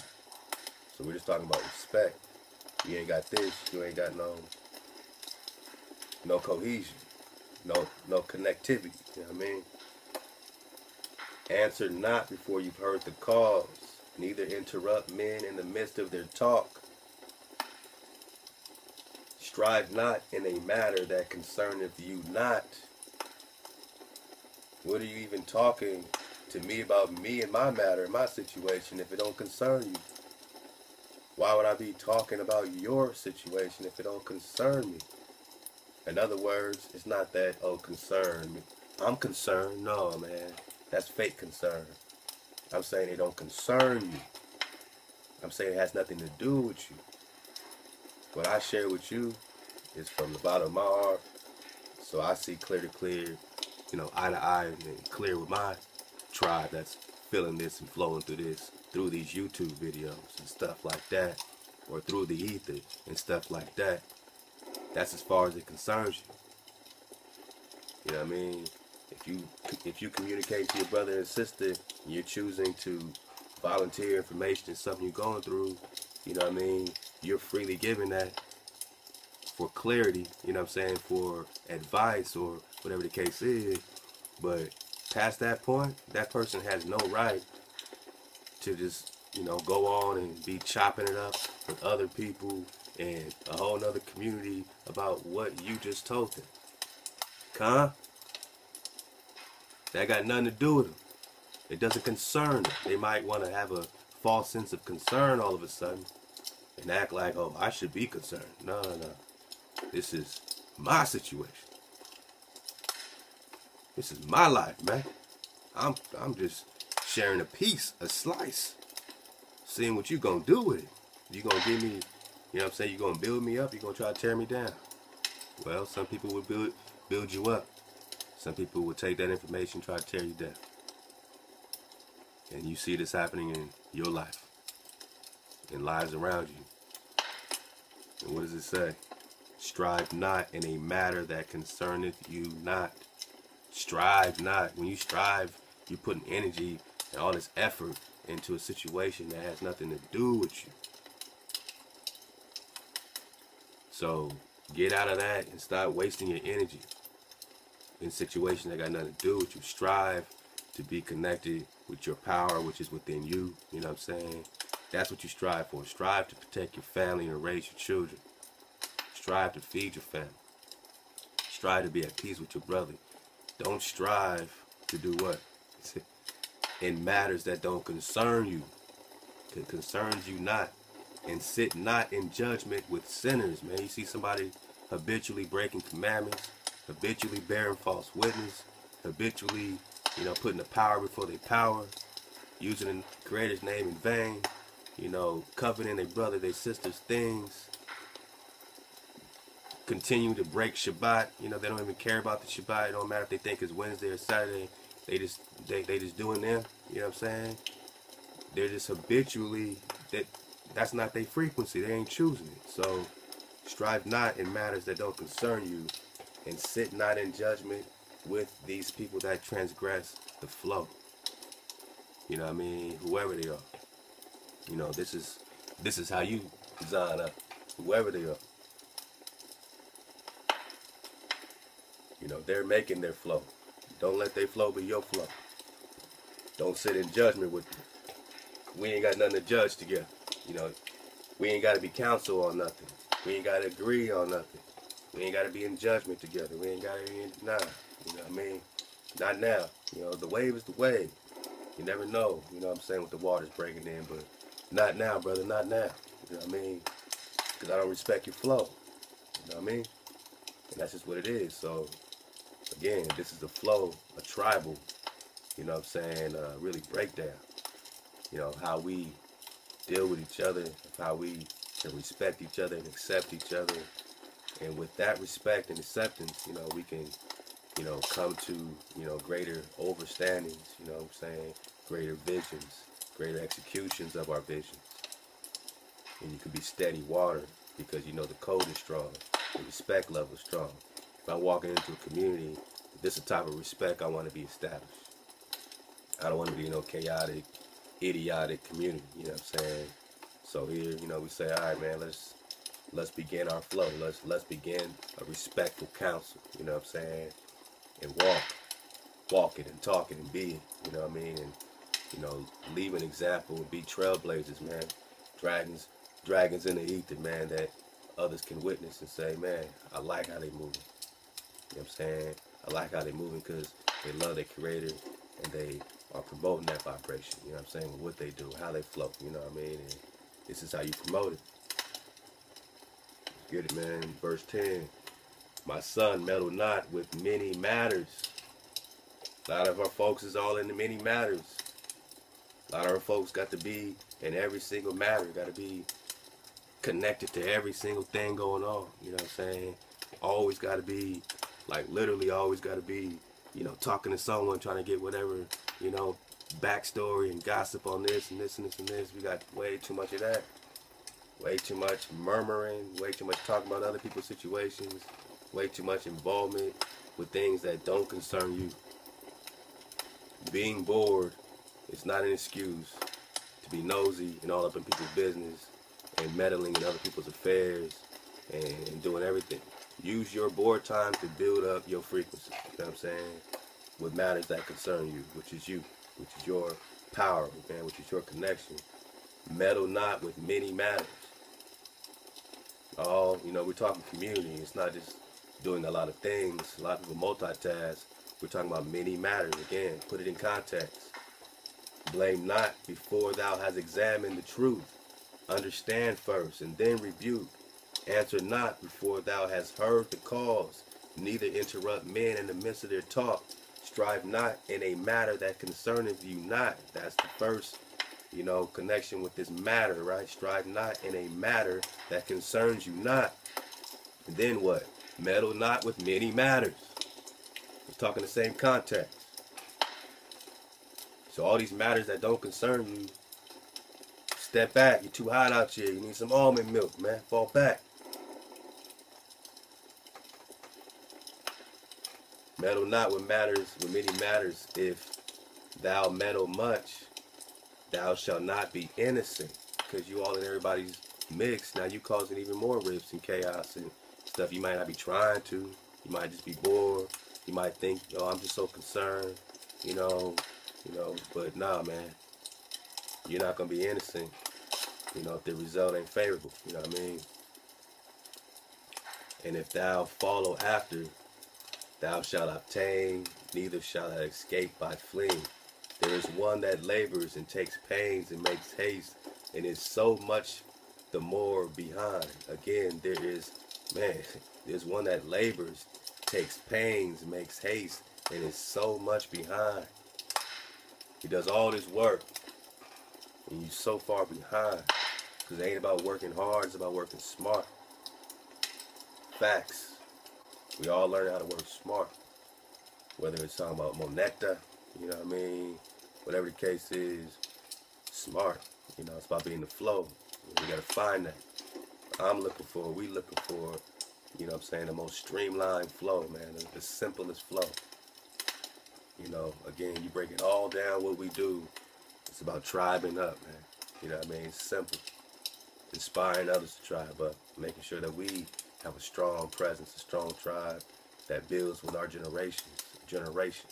So we're just talking about respect. You ain't got this, you ain't got no no cohesion, no no connectivity. You know what I mean? Answer not before you've heard the cause neither interrupt men in the midst of their talk. strive not in a matter that concerneth you not. What are you even talking to me about me and my matter, my situation, if it don't concern you? Why would I be talking about your situation if it don't concern me? In other words, it's not that, oh, concern me. I'm concerned. No, man. That's fake concern. I'm saying it don't concern you. I'm saying it has nothing to do with you. What I share with you is from the bottom of my heart. So I see clear to clear, you know, eye to eye and clear with my tribe that's feeling this and flowing through this, through these YouTube videos and stuff like that, or through the ether and stuff like that. That's as far as it concerns you. You know what I mean? If you if you communicate to your brother and sister, and you're choosing to volunteer information and something you're going through, you know what I mean? You're freely giving that for clarity, you know what I'm saying, for advice or whatever the case is. But past that point, that person has no right to just, you know, go on and be chopping it up with other people and a whole nother community about what you just told them. Huh? That got nothing to do with them. It doesn't concern them. They might want to have a false sense of concern all of a sudden and act like, oh, I should be concerned. No, no, no. This is my situation. This is my life, man. I'm I'm just sharing a piece, a slice. Seeing what you gonna do with it. You gonna give me, you know what I'm saying, you gonna build me up, you gonna try to tear me down. Well, some people would build build you up. Some people would take that information, try to tear you down. And you see this happening in your life. In lives around you. And what does it say? Strive not in a matter that concerneth you not. Strive not. When you strive, you're putting energy all this effort into a situation that has nothing to do with you. So get out of that and stop wasting your energy in situations that got nothing to do with you. Strive to be connected with your power, which is within you. You know what I'm saying? That's what you strive for. Strive to protect your family and raise your children. Strive to feed your family. Strive to be at peace with your brother. Don't strive to do what? In matters that don't concern you. Concerns you not. And sit not in judgment with sinners, man. You see somebody habitually breaking commandments, habitually bearing false witness, habitually, you know, putting the power before their power, using the Creator's name in vain, you know, coveting their brother, their sister's things, continue to break Shabbat. You know, they don't even care about the Shabbat. It don't matter if they think it's Wednesday or Saturday. They just they, they just doing them. You know what I'm saying? They're just habitually that that's not their frequency. They ain't choosing it. So strive not in matters that don't concern you, and sit not in judgment with these people that transgress the flow. You know what I mean? Whoever they are. You know, this is this is how you design up whoever they are. You know, they're making their flow. Don't let their flow be your flow. Don't sit in judgment with them. We ain't got nothing to judge together. You know, we ain't got to be counsel on nothing. We ain't got to agree on nothing. We ain't got to be in judgment together. We ain't got to be in, nah. You know what I mean? Not now. You know, the wave is the wave. You never know, you know what I'm saying, with the water's breaking in, but not now, brother, not now. You know what I mean? Because I don't respect your flow. You know what I mean? And that's just what it is. So, again, this is a flow, a tribal, you know what I'm saying, uh, really breakdown. You know, how we deal with each other, how we can respect each other and accept each other. And with that respect and acceptance, you know, we can, you know, come to, you know, greater overstandings, you know what I'm saying, greater visions, greater executions of our visions. And you can be steady water because you know the code is strong, the respect level is strong. If I'm walking into a community, this is the type of respect I want to be established. I don't want to be in no chaotic, idiotic community, you know what I'm saying? So here, you know, we say, all right, man, let's let's begin our flow. Let's let's begin a respectful council, you know what I'm saying? And walk, walking and talking and being. you know what I mean? And you know, leave an example and be trailblazers, man. Dragons, dragons in the ether, man, that others can witness and say, man, I like how they moving. Know what I'm saying? I like how they're moving because they love their creator and they are promoting that vibration. You know what I'm saying? What they do, how they flow. You know what I mean? And this is how you promote it. Get it, man. Verse 10. My son, meddle not with many matters. A lot of our folks is all in the many matters. A lot of our folks got to be in every single matter. Got to be connected to every single thing going on. You know what I'm saying? Always got to be, like literally always got to be, you know, talking to someone, trying to get whatever, you know, backstory and gossip on this and this and this and this. We got way too much of that. Way too much murmuring, way too much talking about other people's situations, way too much involvement with things that don't concern you. Being bored is not an excuse to be nosy and all up in people's business and meddling in other people's affairs and, and doing everything. Use your board time to build up your frequency. You know what I'm saying? With matters that concern you, which is you, which is your power, man, which is your connection. Meddle not with many matters. All, you know, we're talking community. It's not just doing a lot of things. A lot of people multitask. We're talking about many matters. Again, put it in context. Blame not before thou hast examined the truth. Understand first, and then rebuke. Answer not before thou hast heard the cause. Neither interrupt men in the midst of their talk. Strive not in a matter that concerneth you not. That's the first, you know, connection with this matter, right? Strive not in a matter that concerns you not. And then what? Meddle not with many matters. We're talking the same context. So all these matters that don't concern you, step back. You're too hot out here. You need some almond milk, man. Fall back. Meddle not with matters, with many matters. If thou meddle much, thou shalt not be innocent. Because you all in everybody's mix. Now you causing even more rifts and chaos and stuff you might not be trying to. You might just be bored. You might think, oh, I'm just so concerned, you know, you know. But nah, man, you're not gonna be innocent, you know, if the result ain't favorable. You know what I mean? And if thou follow after, thou shalt obtain, neither shalt thou escape by fleeing. There is one that labors and takes pains and makes haste, and is so much the more behind. Again, there is man, there's one that labors, takes pains, makes haste, and is so much behind. He does all this work, and you're so far behind. Because it ain't about working hard, it's about working smart. Facts. We all learn how to work smart. Whether it's talking about Moneta, you know what I mean? Whatever the case is, smart. You know, it's about being the flow. We gotta find that. I'm looking for, we looking for, you know what I'm saying, the most streamlined flow, man, the, the simplest flow. You know, again, you break it all down what we do. It's about tribing up, man. You know what I mean? Simple. Inspiring others to tribe up. Making sure that we have a strong presence, a strong tribe that builds with our generations, generation.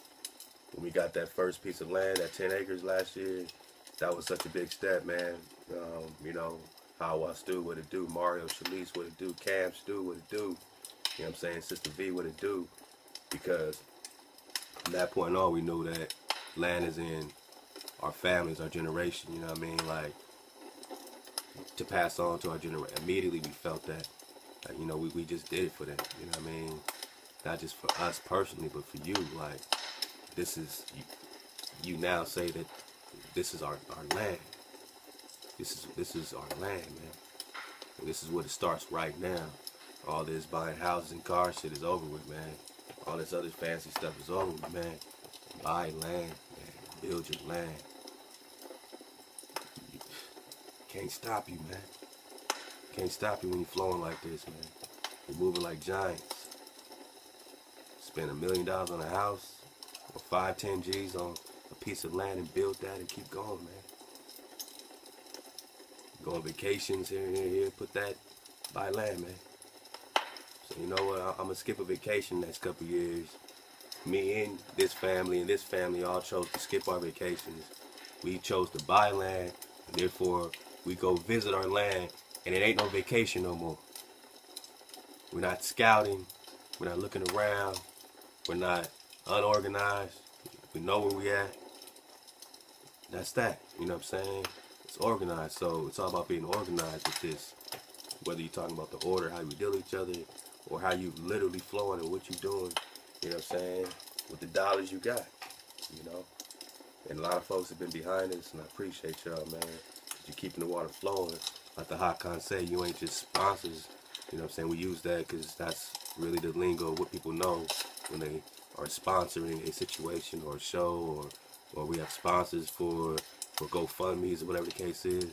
When we got that first piece of land, that 10 acres last year, that was such a big step, man. Um, you know, how I Stu, what it do, Mario Shalise, what it do, Cam Stu, what it do, you know what I'm saying, Sister V, what it do, because from that point on, we knew that land is in our families, our generation, you know what I mean, like, to pass on to our generation. Immediately we felt that, like, you know, we, we just did it for them, you know what I mean, not just for us personally, but for you, like, this is, you, you now say that this is our, our land, this is this is our land, man. And this is what it starts right now. All this buying houses and cars shit is over with, man. All this other fancy stuff is over with, man. Buy land, man. Build your land. Can't stop you, man. Can't stop you when you're flowing like this, man. You're moving like giants. Spend a million dollars on a house or five, ten G's on a piece of land and build that and keep going, man go on vacations here here, here, put that by land, man. So you know what, I'm gonna skip a vacation next couple years. Me and this family and this family all chose to skip our vacations. We chose to buy land, and therefore we go visit our land, and it ain't no vacation no more. We're not scouting. We're not looking around. We're not unorganized. We know where we at. That's that. You know what I'm saying? It's organized. So it's all about being organized with this. Whether you're talking about the order, how you deal with each other, or how you literally flowing and what you doing. You know what I'm saying? With the dollars you got. You know? And a lot of folks have been behind us, and I appreciate y'all, man. You're keeping the water flowing. Like the hot con say, you ain't just sponsors. You know what I'm saying? We use that because that's really the lingo what people know when they are sponsoring a situation or a show or or we have sponsors for for GoFundMe's or whatever the case is.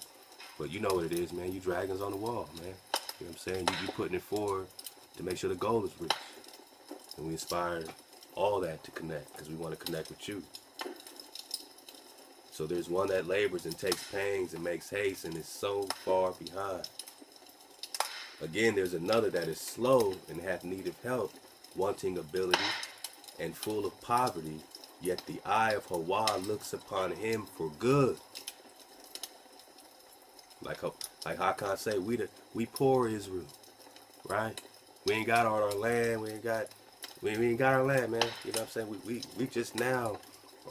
But you know what it is, man. You dragons on the wall, man. You know what I'm saying? You, you putting it forward to make sure the goal is reached. And we inspire all that to connect because we want to connect with you. So there's one that labors and takes pains and makes haste and is so far behind. Again, there's another that is slow and hath need of help, wanting ability and full of poverty, yet the eye of Hawa looks upon him for good. Like like Hakan say, we the we poor Israel, right? We ain't got all our land, we ain't got we, we ain't got our land, man. You know what I'm saying? We we we just now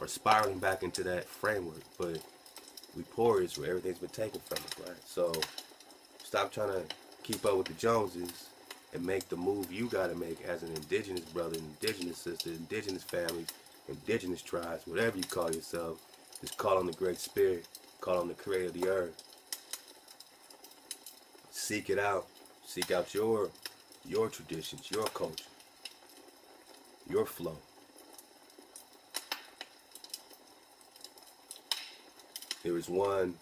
are spiraling back into that framework, but we poor where Everything's been taken from us, right? So stop trying to keep up with the Joneses and make the move you got to make as an indigenous brother, indigenous sister, indigenous family, indigenous tribes, whatever you call yourself. Just call on the Great Spirit, call on the Creator of the earth. Seek it out. Seek out your your traditions, your culture, your flow. There is one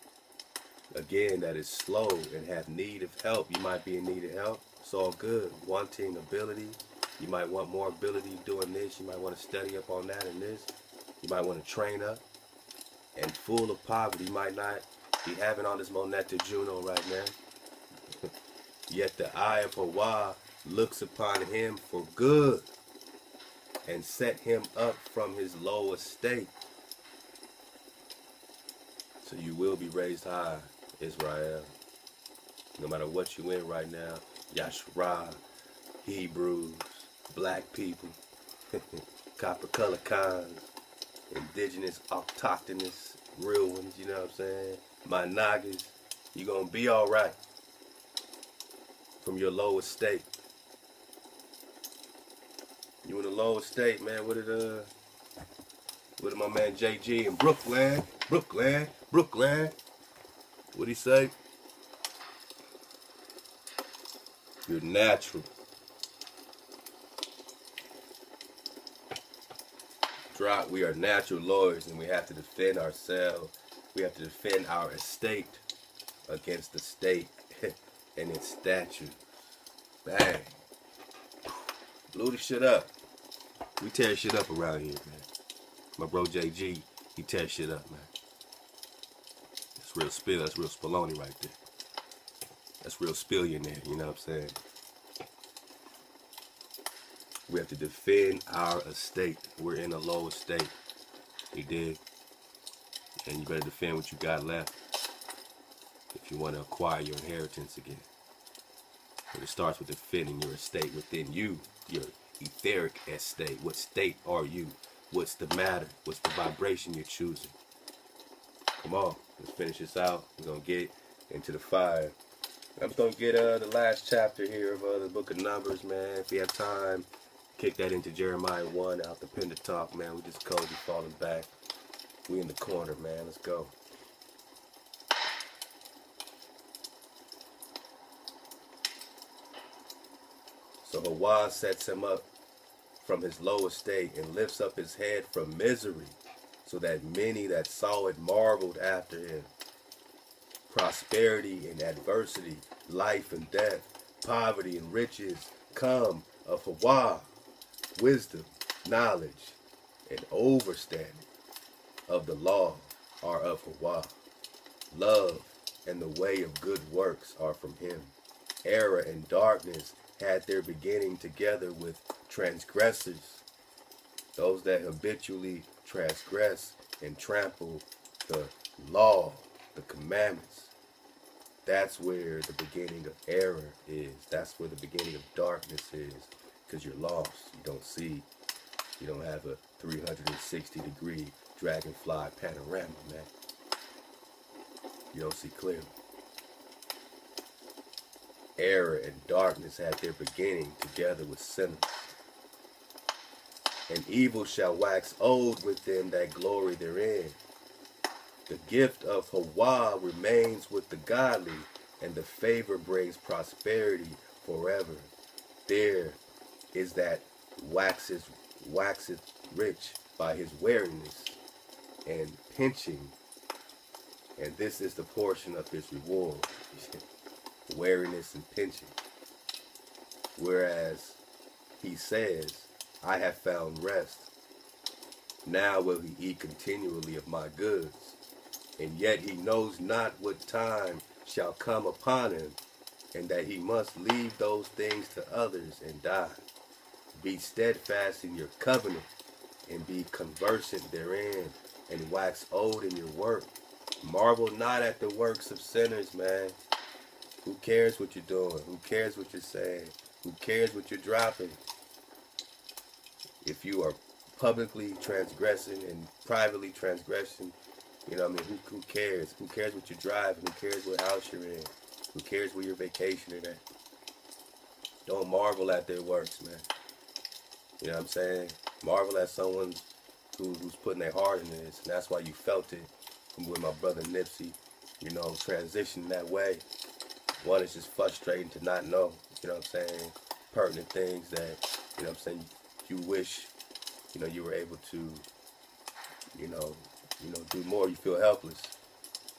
again that is slow and have need of help. You might be in need of help. It's all good. Wanting ability. You might want more ability doing this. You might want to study up on that and this. You might want to train up. And full of poverty. You might not be having all this Moneta Juno right now. Yet the eye of Hawa looks upon him for good and set him up from his low estate. So you will be raised high Israel. No matter what you in right now, Yashra, Hebrews, black people, copper color cons, indigenous, autochthonous, real ones, you know what I'm saying? My Nagas, you gonna be alright from your low estate. You in the low estate, man. What did uh what did my man JG in Brooklyn? Brooklyn, Brooklyn. What'd he say? You're natural. Drop, we are natural lawyers and we have to defend ourselves. We have to defend our estate against the state and its statutes. Bang. Blew the shit up. We tear shit up around here, man. My bro JG, he tear shit up, man. That's real spill. That's real spilloni right there. That's real spillionaire, you know what I'm saying? We have to defend our estate. We're in a low estate. You dig? And you better defend what you got left if you want to acquire your inheritance again. But it starts with defending your estate within you, your etheric estate. What state are you? What's the matter? What's the vibration you're choosing? Come on. Let's finish this out. We're to get into the fire. I'm to get uh, the last chapter here of uh, the book of Numbers, man. If you have time, kick that into Jeremiah 1 out the Pentateuch, man. We just cozy falling back. We in the corner, man. Let's go. So Hawa sets him up from his low estate and lifts up his head from misery so that many that saw it marveled after him. Prosperity and adversity, life and death, poverty and riches come of Hawa, wisdom, knowledge, and overstanding of the law are of Hawa. Love and the way of good works are from him. Error and darkness had their beginning together with transgressors, those that habitually transgress and trample the law, the commandments. that's where the beginning of error is. That's where the beginning of darkness is. Because you're lost. You don't see. You don't have a 360 degree dragonfly panorama, man. You don't see clearly. Error and darkness had their beginning together with sinners. And evil shall wax old with them that glory therein. The gift of Hawa remains with the godly, and the favor brings prosperity forever. There is that waxes waxeth rich by his wariness and pinching, and this is the portion of his reward. wariness and pinching. Whereas he says, I have found rest. Now will he eat continually of my goods. And yet he knows not what time shall come upon him, and that he must leave those things to others and die. Be steadfast in your covenant, and be conversant therein, and wax old in your work. Marvel not at the works of sinners, man. Who cares what you're doing? Who cares what you're saying? Who cares what you're dropping? If you are publicly transgressing and privately transgressing, you know I mean? Who, who cares? Who cares what you drive? Who cares what house you're in? Who cares where you're vacationing at? Don't marvel at their works, man. You know what I'm saying? Marvel at someone who, who's putting their heart in this. And that's why you felt it with my brother Nipsey, you know, transitioning that way. One is just frustrating to not know, you know what I'm saying? Pertinent things that, you know what I'm saying, you wish, you know, you were able to, you know, you know, do more. You feel helpless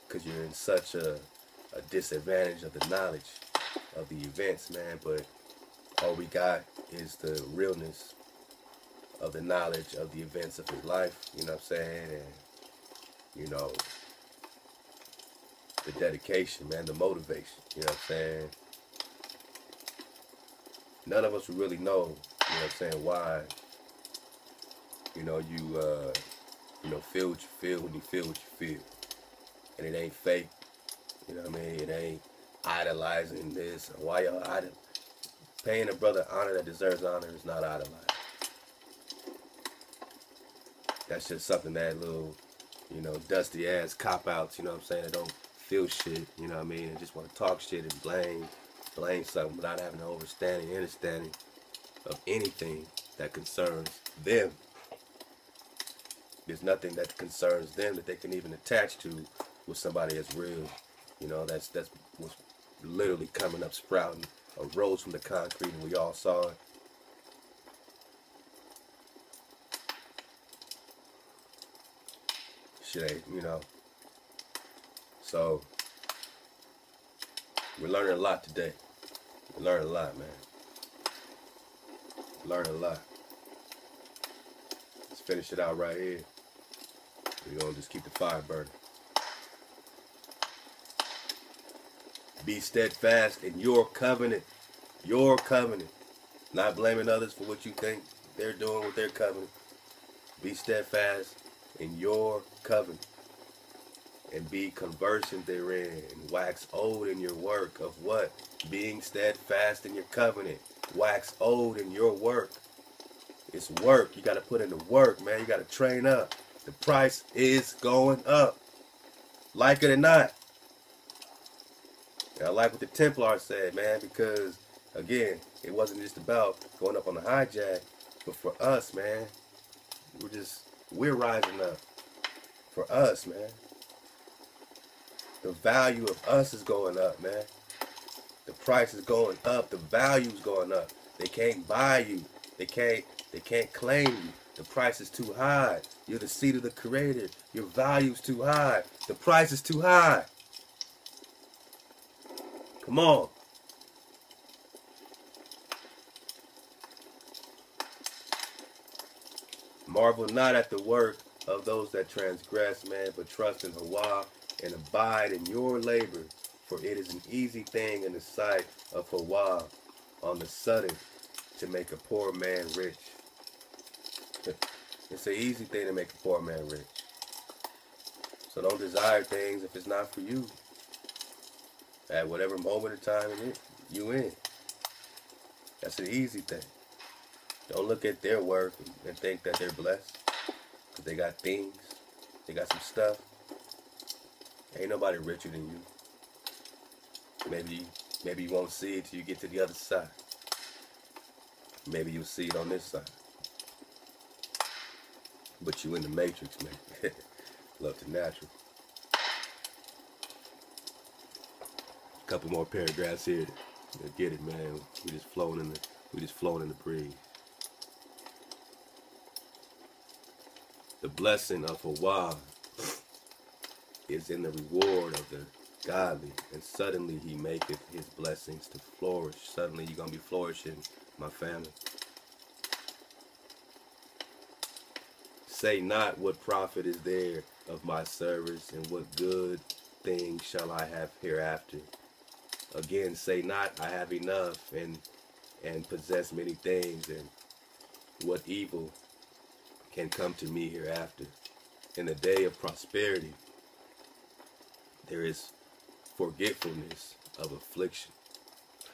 because you're in such a, a disadvantage of the knowledge of the events, man. But all we got is the realness of the knowledge of the events of his life, you know what I'm saying? And, you know, the dedication, man, the motivation, you know what I'm saying? None of us really know, you know what I'm saying, why, you know, you, uh, you know, feel what you feel when you feel what you feel. And it ain't fake, you know what I mean? It ain't idolizing this. Why y'all idol paying a brother honor that deserves honor is not idolizing. That's just something that little, you know, dusty ass cop outs, you know what I'm saying, that don't feel shit, you know what I mean, and just want to talk shit and blame, blame something without having an understanding, understanding of anything that concerns them. There's nothing that concerns them that they can even attach to with somebody that's real. You know, that's that's was literally coming up sprouting, arose from the concrete and we all saw it. Shit you know. So we're learning a lot today. We learning a lot, man. Learning a lot. Let's finish it out right here. We're gonna just keep the fire burning. Be steadfast in your covenant. Your covenant. Not blaming others for what you think they're doing with their covenant. Be steadfast in your covenant. And be conversant therein. And wax old in your work of what? Being steadfast in your covenant. Wax old in your work. It's work. You got to put in the work, man. You got to train up. The price is going up. Like it or not. And I like what the Templar said, man, because again, it wasn't just about going up on the hijack, but for us, man, we're just we're rising up. For us, man. The value of us is going up, man. The price is going up. The value is going up. They can't buy you. They can't they can't claim you. The price is too high. You're the seed of the creator. Your value's too high. The price is too high. Come on. Marvel not at the work of those that transgress, man, but trust in Hawa and abide in your labor, for it is an easy thing in the sight of Hawa on the sudden to make a poor man rich. it's an easy thing to make a poor man rich. So don't desire things if it's not for you. at whatever moment of time it is, you in. That's an easy thing. Don't look at their work and think that they're blessed. Because they got things. They got some stuff. Ain't nobody richer than you. Maybe, maybe you won't see it till you get to the other side. Maybe you'll see it on this side. But you in the matrix, man. Love to natural. A Couple more paragraphs here. Get it, man. We just flowing in the we just flowing in the breeze. The blessing of Hawa is in the reward of the godly, and suddenly he maketh his blessings to flourish. Suddenly you're gonna be flourishing, my family. Say not what profit is there of my service, and what good thing shall I have hereafter. Again, say not I have enough and and possess many things, and what evil can come to me hereafter. In the day of prosperity, there is forgetfulness of affliction.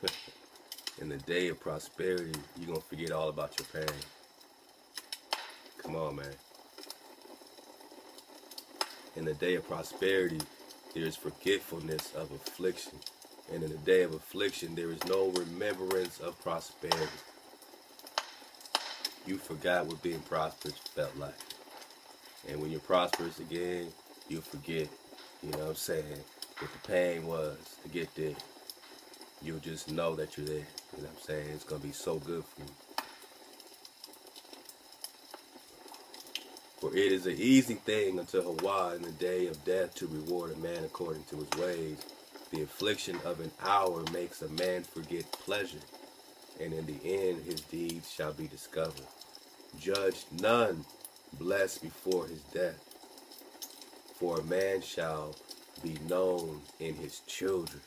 In the day of prosperity, you're going to forget all about your pain. Come on, man. In the day of prosperity, there is forgetfulness of affliction. And in the day of affliction, there is no remembrance of prosperity. You forgot what being prosperous felt like. And when you're prosperous again, you'll forget, you know what I'm saying, what the pain was to get there. You'll just know that you're there. You know what I'm saying? It's going to be so good for you. For it is an easy thing unto Hawa in the day of death to reward a man according to his ways. The affliction of an hour makes a man forget pleasure, and in the end his deeds shall be discovered. Judge none blessed before his death, for a man shall be known in his children.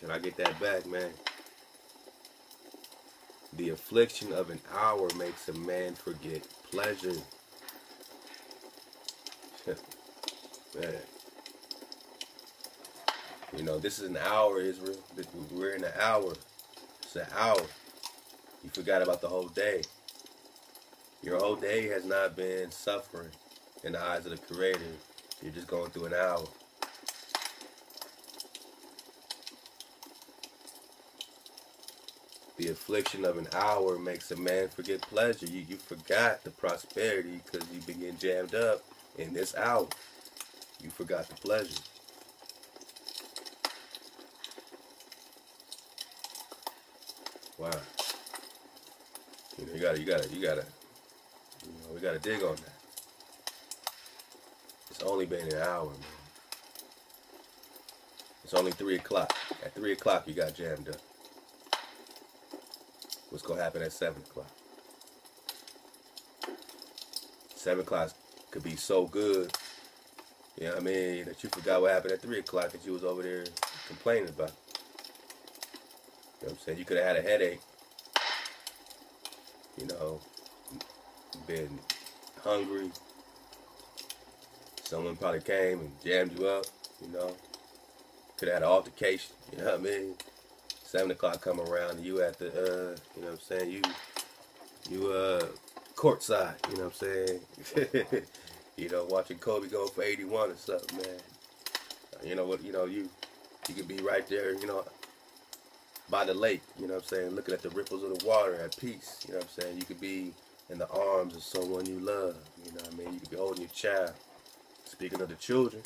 Can I get that back, man? The affliction of an hour makes a man forget pleasure. man. You know, this is an hour, Israel. We're in an hour. It's an hour. You forgot about the whole day. Your whole day has not been suffering in the eyes of the Creator. You're just going through an hour. The affliction of an hour makes a man forget pleasure. You, you forgot the prosperity because you've been getting jammed up in this hour. You forgot the pleasure. Wow. You, know, you gotta, you gotta, you gotta, you know, we gotta dig on that. It's only been an hour, man. It's only three o'clock. At three o'clock, you got jammed up. What's gonna happen at seven o'clock? Seven o'clock could be so good, you know what I mean, that you forgot what happened at three o'clock that you was over there complaining about. You know what I'm saying? You could have had a headache, you know, been hungry. Someone probably came and jammed you up, you know. Could have had an altercation, you know what I mean? Seven o'clock come around and you at the uh you know what I'm saying, you you uh courtside, you know what I'm saying? you know, watching Kobe go for eighty one or something, man. You know what you know, you you could be right there, you know, by the lake, you know what I'm saying, looking at the ripples of the water at peace, you know what I'm saying? You could be in the arms of someone you love, you know what I mean? You could be holding your child. Speaking of the children,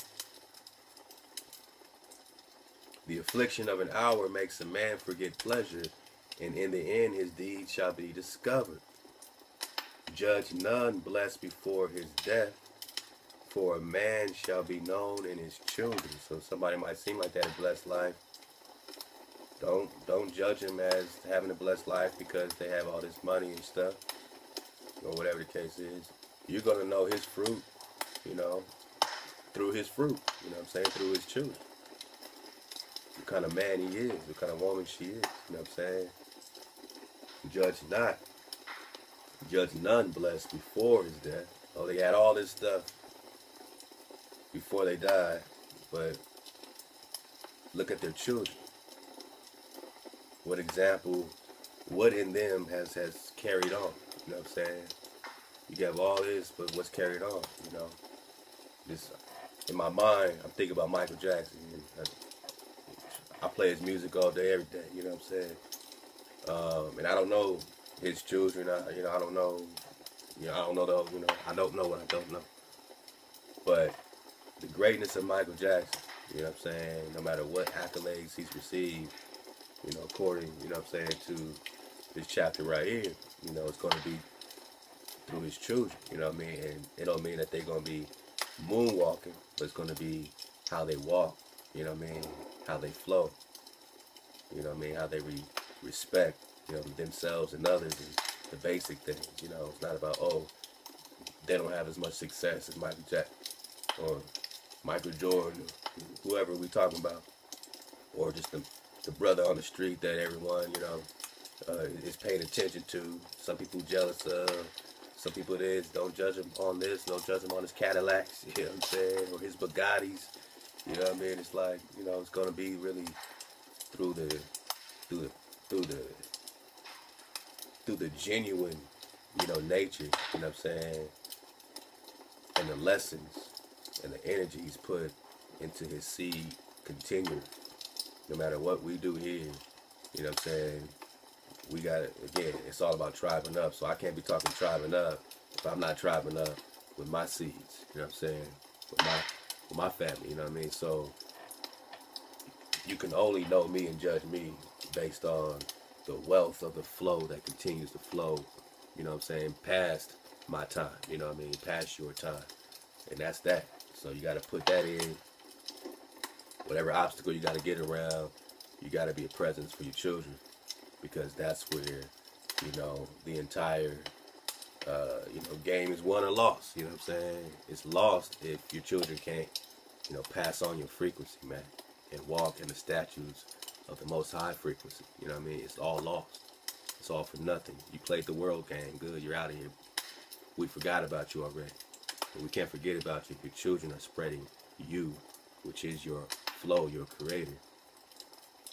the affliction of an hour makes a man forget pleasure, and in the end his deeds shall be discovered. Judge none blessed before his death, for a man shall be known in his children. So somebody might seem like that a blessed life. Don't don't judge him as having a blessed life because they have all this money and stuff, or whatever the case is. You're gonna know his fruit, you know, through his fruit. You know what I'm saying? Through his children what kind of man he is, what kind of woman she is. You know what I'm saying? Judge not. Judge none blessed before his death. Oh, they had all this stuff before they died, but look at their children. What example, what in them has has carried on? You know what I'm saying? You have all this, but what's carried on? You know, This in my mind, I'm thinking about Michael Jackson. I, I play his music all day, every day. You know what I'm saying? Um, and I don't know his children. I, you know, I don't know. You know, I don't know the. You know, I don't know what I don't know. But the greatness of Michael Jackson. You know what I'm saying? No matter what accolades he's received, you know, according, you know what I'm saying, to this chapter right here, you know, it's going to be through his children, you know what I mean? And it don't mean that they're going to be moonwalking, but it's going to be how they walk, you know what I mean? How they flow, you know what I mean? How they re respect, you know, themselves and others and the basic things, you know? It's not about, oh, they don't have as much success as Michael Jackson or Michael Jordan, or whoever we talking about, or just the, the brother on the street that everyone, you know, uh, is paying attention to. Some people jealous of. Some people it is. Don't judge him on this. Don't judge him on his Cadillacs. You know what I'm saying? Or his Bugattis. You know what I mean? It's like you know, it's gonna be really through the through the through the through the genuine, you know, nature. You know what I'm saying? And the lessons and the energy he's put into his seed continue. No matter what we do here, you know what I'm saying? We got it again, it's all about tribing up. So I can't be talking tribing up if I'm not tribing up with my seeds, you know what I'm saying? With my my family, you know what I mean? So you can only know me and judge me based on the wealth of the flow that continues to flow, you know what I'm saying, past my time, you know what I mean, past your time. And that's that. So you got to put that in. Whatever obstacle you got to get around, you got to be a presence for your children because that's where, you know, the entire, uh, you know, game is won or lost. You know what I'm saying? It's lost if your children can't, you know, pass on your frequency, man, and walk in the statutes of the most high frequency. You know what I mean? It's all lost. It's all for nothing. You played the world game. Good. You're out of here. We forgot about you already. But we can't forget about you if your children are spreading you, which is your flow, your creator.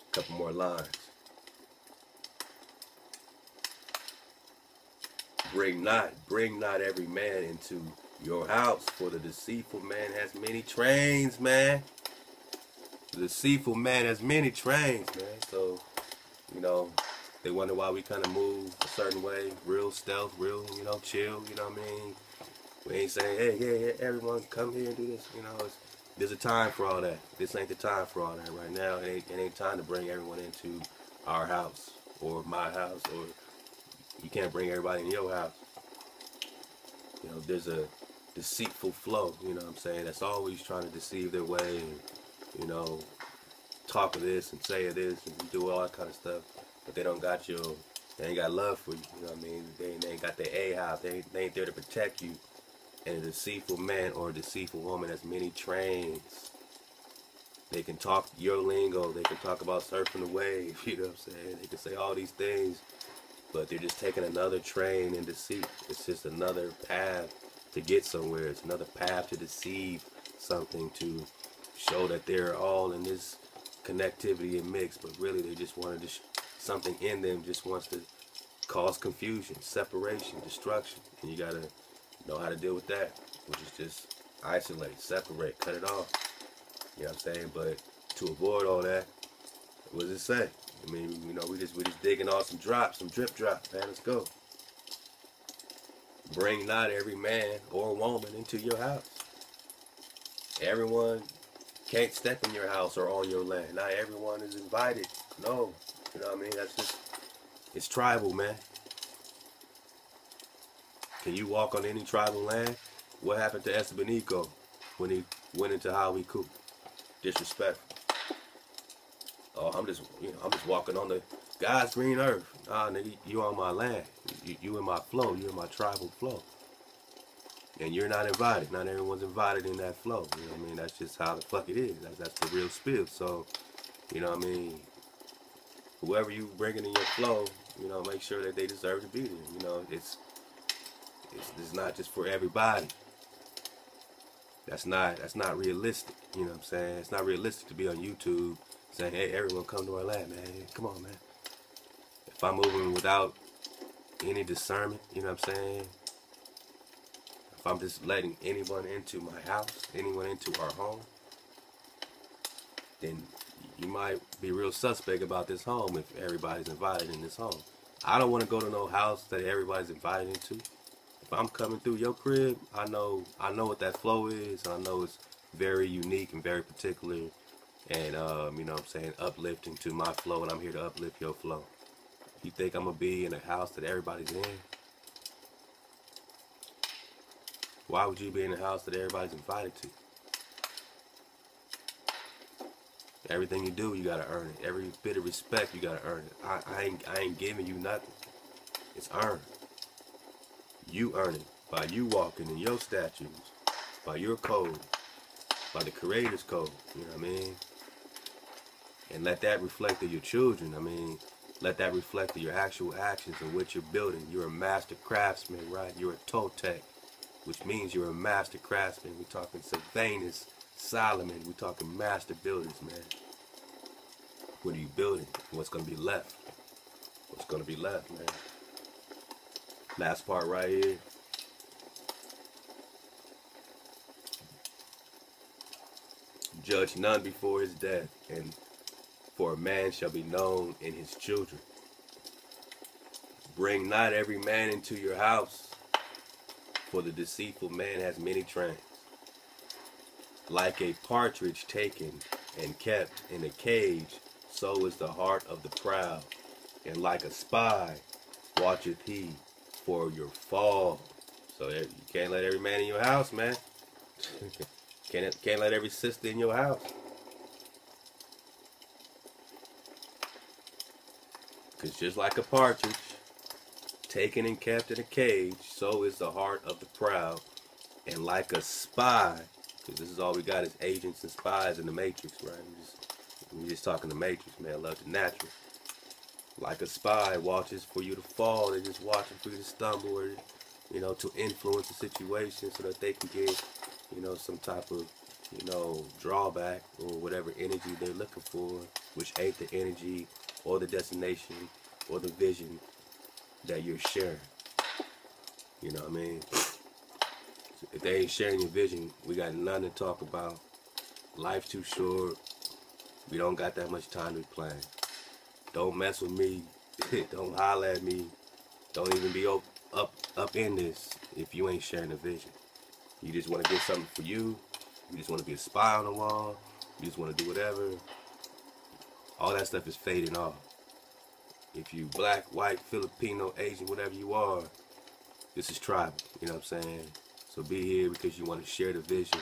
A couple more lines. Bring not, bring not every man into your house, for the deceitful man has many trains, man. The deceitful man has many trains, man. So, you know, they wonder why we kind of move a certain way, real stealth, real, you know, chill, you know what I mean? We ain't saying, hey, yeah, yeah, everyone come here and do this. You know, there's a time for all that. This ain't the time for all that right now. It ain't, it ain't time to bring everyone into our house or my house or you can't bring everybody in your house. You know, there's a deceitful flow, you know what I'm saying, that's always trying to deceive their way and, you know, talk of this and say of this and do all that kind of stuff. But they don't got your, they ain't got love for you, you know what I mean? They, they ain't got their A-house, they, they ain't there to protect you and a deceitful man or a deceitful woman has many trains. They can talk your lingo. They can talk about surfing the wave. You know what I'm saying? They can say all these things, but they're just taking another train in deceit. It's just another path to get somewhere. It's another path to deceive something to show that they're all in this connectivity and mix, but really they just wanted to something in them just wants to cause confusion, separation, destruction, and you gotta know how to deal with that, which is just isolate, separate, cut it off. You know what I'm saying? But to avoid all that, what does it say? I mean, you know, we just we just digging off some drops, some drip drops, man. Let's go. Bring not every man or woman into your house. Everyone can't step in your house or on your land. Not everyone is invited. No. You know what I mean? That's just it's tribal, man. Can you walk on any tribal land? What happened to Estebanico when he went into Hawikuh? Disrespectful. Oh, I'm just, you know, I'm just walking on the God's green earth. Ah, nigga, you on my land. You, you in my flow. You in my tribal flow. And you're not invited. Not everyone's invited in that flow. You know what I mean? That's just how the fuck it is. That's, that's the real spill. So, you know what I mean? Whoever you bringing in your flow, you know, make sure that they deserve to be there. You know, it's it's, it's not just for everybody. That's not that's not realistic. You know what I'm saying? It's not realistic to be on YouTube saying, hey, everyone come to our lab, man. Come on, man. If I'm moving without any discernment, you know what I'm saying? If I'm just letting anyone into my house, anyone into our home, then you might be real suspect about this home if everybody's invited in this home. I don't want to go to no house that everybody's invited into. If I'm coming through your crib, I know I know what that flow is, and I know it's very unique and very particular, and um, you know what I'm saying uplifting to my flow, and I'm here to uplift your flow. You think I'm gonna be in a house that everybody's in? Why would you be in a house that everybody's invited to? Everything you do, you gotta earn it. Every bit of respect, you gotta earn it. I, I ain't, I ain't giving you nothing. It's earned. You earn it by you walking in your statues, by your code, by the Creator's code. You know what I mean? And let that reflect to your children. I mean, let that reflect to your actual actions and what you're building. You're a master craftsman, right? You're a Toltec, which means you're a master craftsman. We're talking Sylvanus, Solomon. We're talking master builders, man. What are you building? What's going to be left? What's going to be left, man? Last part right here. Judge none before his death, and for a man shall be known in his children. Bring not every man into your house, for the deceitful man has many trains. Like a partridge taken and kept in a cage, so is the heart of the proud. And like a spy watcheth he for your fall. So you can't let every man in your house, man. can't can't let every sister in your house. Cause just like a partridge, taken and kept in a cage, so is the heart of the proud. And like a spy, because this is all we got is agents and spies in the Matrix, right? We just, we just talking the Matrix, man. Love the natural. Like a spy watches for you to fall, they're just watching for you to stumble or, you know, to influence the situation so that they can get, you know, some type of, you know, drawback or whatever energy they're looking for, which ain't the energy or the destination or the vision that you're sharing. You know what I mean? If they ain't sharing your vision, we got nothing to talk about. Life's too short. We don't got that much time to playing. Don't mess with me. don't holler at me. Don't even be up, up up in this if you ain't sharing the vision. You just want to get something for you. You just want to be a spy on the wall. You just want to do whatever. All that stuff is fading off. If you black, white, Filipino, Asian, whatever you are, this is tribal. You know what I'm saying? So be here because you want to share the vision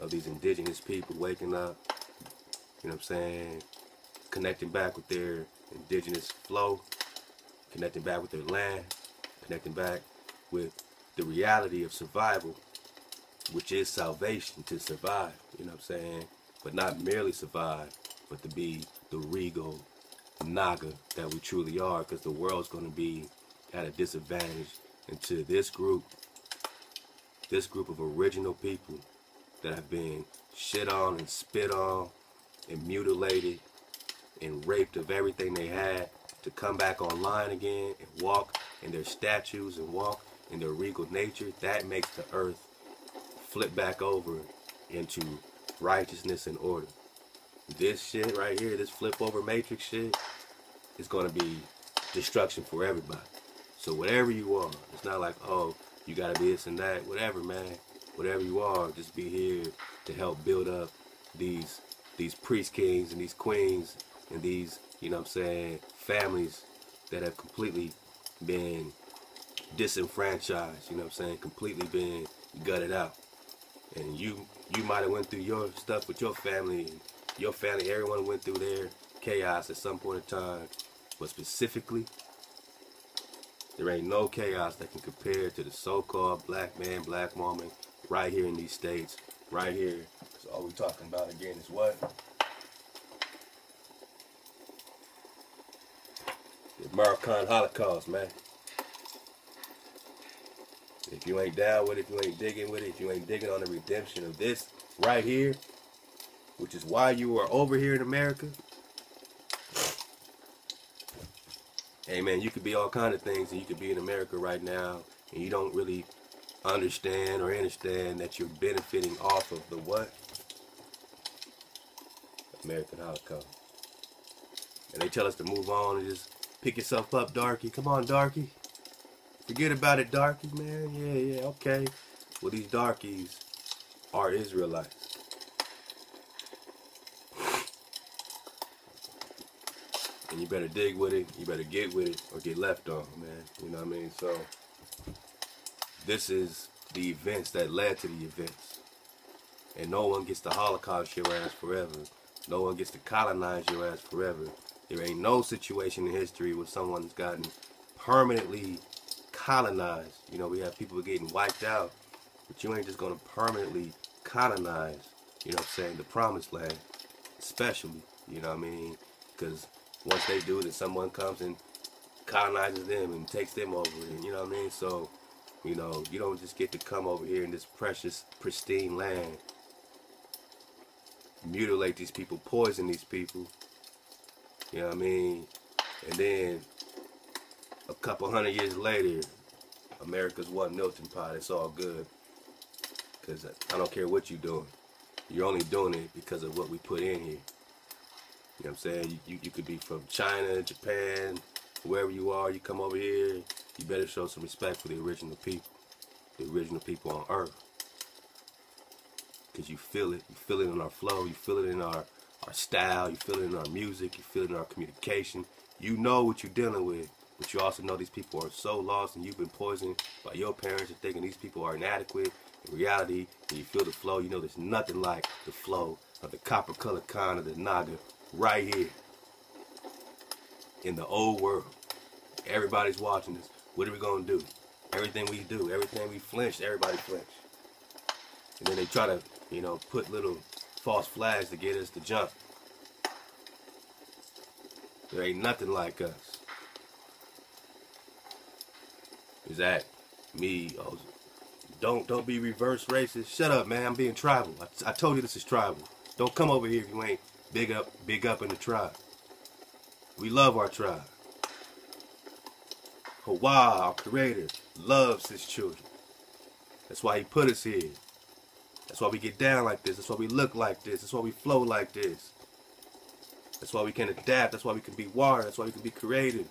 of these indigenous people waking up. You know what I'm saying? Connecting back with their indigenous flow, connecting back with their land, connecting back with the reality of survival, which is salvation to survive. You know what I'm saying? But not merely survive, but to be the regal Naga that we truly are because the world's going to be at a disadvantage until this group, this group of original people that have been shit on and spit on and mutilated and raped of everything they had to come back online again and walk in their statues and walk in their regal nature, that makes the earth flip back over into righteousness and order. This shit right here, this flip over matrix shit, is going to be destruction for everybody. So whatever you are, it's not like, oh, you got to be this and that. Whatever, man. Whatever you are, just be here to help build up these these priest kings and these queens and these, you know what I'm saying, families that have completely been disenfranchised, you know what I'm saying, completely been gutted out. And you you might have went through your stuff with your family, your family, everyone went through their chaos at some point in time. But specifically, there ain't no chaos that can compare to the so-called black man, black woman, right here in these states, right here. So all we talking about again is what? The American Holocaust, man. If you ain't down with it, if you ain't digging with it, if you ain't digging on the redemption of this right here, which is why you are over here in America. Hey man, you could be all kind of things, and you could be in America right now, and you don't really understand or understand that you're benefiting off of the what? American Holocaust. And they tell us to move on and just pick yourself up, Darky. Come on, Darky. Forget about it, Darky, man. Yeah, yeah, okay. Well, these darkies are Israelites. And you better dig with it, you better get with it, or get left on, man. You know what I mean? So, this is the events that led to the events. And no one gets to Holocaust your ass forever. No one gets to colonize your ass forever. There ain't no situation in history where someone's gotten permanently colonized. You know, we have people getting wiped out, but you ain't just gonna permanently colonize, you know what I'm saying, the promised land, especially, you know what I mean? Because once they do then someone comes and colonizes them and takes them over, and you know what I mean? So, you know, you don't just get to come over here in this precious, pristine land mutilate these people, poison these people. You know what I mean? And then a couple hundred years later, America's one melting pot. It's all good. Because I don't care what you're doing. You're only doing it because of what we put in here. You know what I'm saying? You, you could be from China, Japan, wherever you are, you come over here, you better show some respect for the original people. The original people on earth because you feel it. You feel it in our flow. You feel it in our, our style. You feel it in our music. You feel it in our communication. You know what you're dealing with, but you also know these people are so lost and you've been poisoned by your parents and thinking these people are inadequate. In reality, when you feel the flow, you know there's nothing like the flow of the copper colored kind of the Naga right here in the old world. Everybody's watching this. What are we going to do? Everything we do, everything we flinch, everybody flinch. And then they try to you know, put little false flags to get us to jump. There ain't nothing like us. Is that me? Oh, don't don't be reverse racist. Shut up, man. I'm being tribal. I, I told you this is tribal. Don't come over here if you ain't big up big up in the tribe. We love our tribe. Hawah, our creator, loves his children. That's why he put us here. That's why we get down like this. That's why we look like this. That's why we flow like this. That's why we can adapt. That's why we can be water. That's why we can be creative.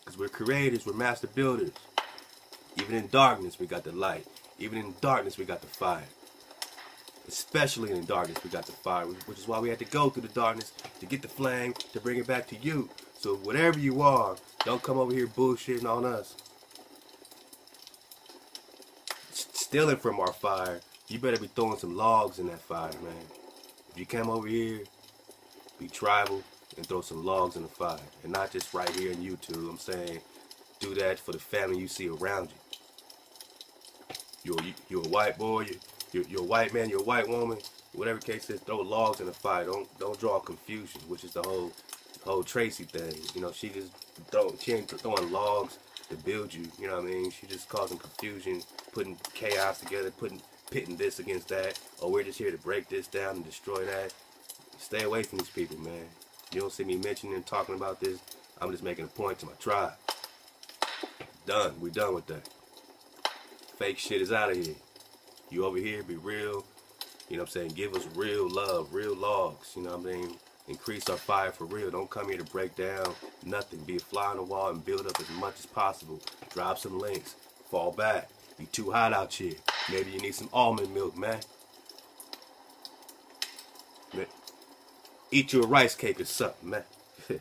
Because we're creators. We're master builders. Even in darkness, we got the light. Even in darkness, we got the fire. Especially in the darkness, we got the fire, which is why we had to go through the darkness to get the flame, to bring it back to you. So whatever you are, don't come over here bullshitting on us. Stealing from our fire you better be throwing some logs in that fire, man. If you come over here, be tribal and throw some logs in the fire. And not just right here on YouTube. I'm saying do that for the family you see around you. You're, you're a white boy, a white man, you're a white woman, whatever case is, throw logs in the fire. Don't don't draw confusion, which is the whole whole Tracy thing. You know, she just throw she ain't throwing logs to build you. You know what I mean? She just causing confusion, putting chaos together, putting pitting this against that, or we're just here to break this down and destroy that. Stay away from these people, man. You don't see me mentioning and talking about this. I'm just making a point to my tribe. Done. We're done with that. Fake shit is out of here. You over here, be real. You know what I'm saying? Give us real love, real logs. You know what I mean? Increase our fire for real. Don't come here to break down nothing. Be a fly on the wall and build up as much as possible. Drop some links. Fall back. You too hot out here. Maybe you need some almond milk, man. Eat you a rice cake or something, man. but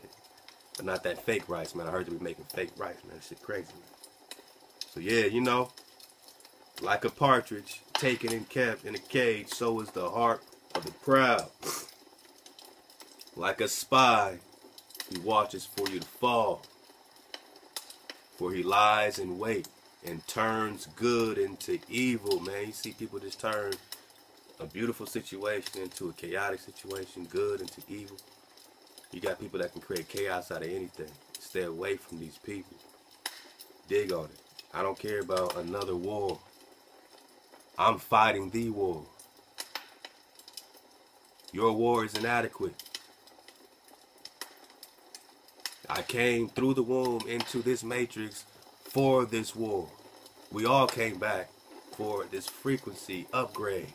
not that fake rice, man. I heard you be making fake rice, man. That shit crazy, man. So yeah, you know, like a partridge taken and kept in a cage, so is the heart of the proud. Like a spy, he watches for you to fall, for he lies in wait and turns good into evil, man. You see people just turn a beautiful situation into a chaotic situation, good into evil. You got people that can create chaos out of anything. Stay away from these people. Dig on it. I don't care about another war. I'm fighting the war. Your war is inadequate. I came through the womb into this matrix for this war. We all came back for this frequency upgrade.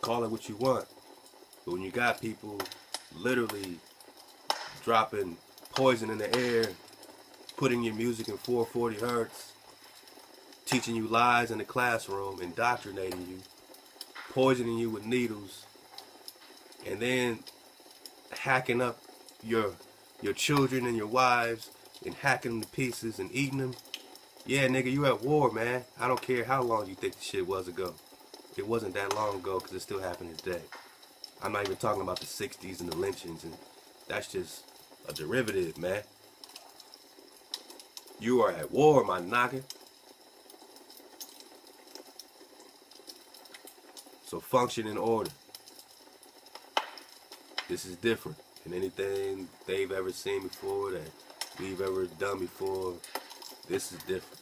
Call it what you want. But when you got people literally dropping poison in the air, putting your music in 440 hertz, teaching you lies in the classroom, indoctrinating you, poisoning you with needles, and then hacking up your your children and your wives and hacking them to pieces and eating them. Yeah, nigga, you at war, man. I don't care how long you think the shit was ago. It wasn't that long ago because it's still happening today. I'm not even talking about the 60s and the lynchings, and that's just a derivative, man. You are at war, my noggin. So function in order. This is different than anything they've ever seen before, that we've ever done before. This is different.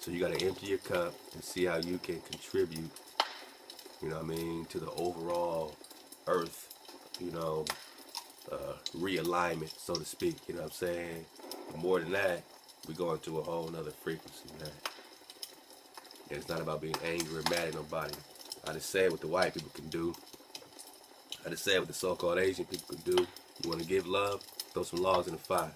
So you got to empty your cup and see how you can contribute, you know what I mean, to the overall earth, you know, uh, realignment, so to speak. You know what I'm saying? But more than that, we go into a whole nother frequency, man. And it's not about being angry or mad at nobody. I just say what the white people can do. I just say what the so-called Asian people can do. You want to give love? Throw some logs in the fire.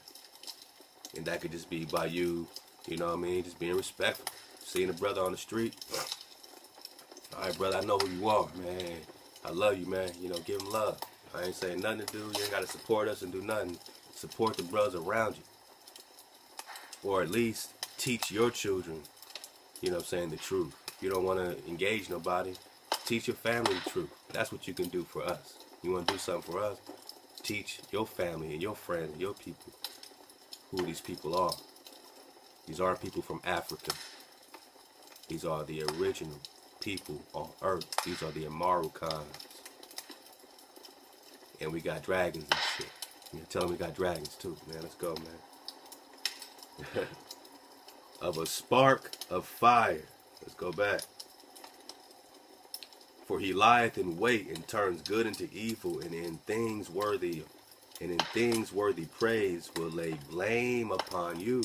And that could just be by you, you know what I mean, just being respectful. Seeing a brother on the street. All right, brother, I know who you are, man. I love you, man. You know, give him love. I ain't saying nothing to do. You ain't got to support us and do nothing. Support the brothers around you. Or at least teach your children, you know what I'm saying, the truth. If you don't want to engage nobody, teach your family the truth. That's what you can do for us. You want to do something for us? Teach your family and your friends and your people who these people are. These aren't people from Africa. These are the original people on earth. These are the Amaru Khans. And we got dragons and shit. You tell them we got dragons too, man. Let's go, man. of a spark of fire. Let's go back. For he lieth in wait and turns good into evil, and in things worthy and in things worthy praise will lay blame upon you.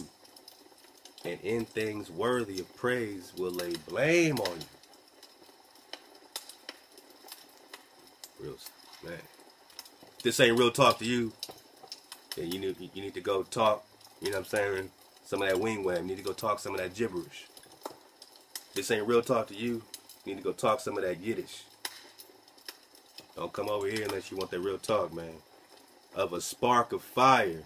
And in things worthy of praise will lay blame on you. Real man. This ain't real talk to you, then you need you need to go talk, you know what I'm saying? Some of that wing wham. You need to go talk some of that gibberish. This ain't real talk to you, you need to go talk some of that Yiddish. Don't come over here unless you want that real talk, man of a spark of fire,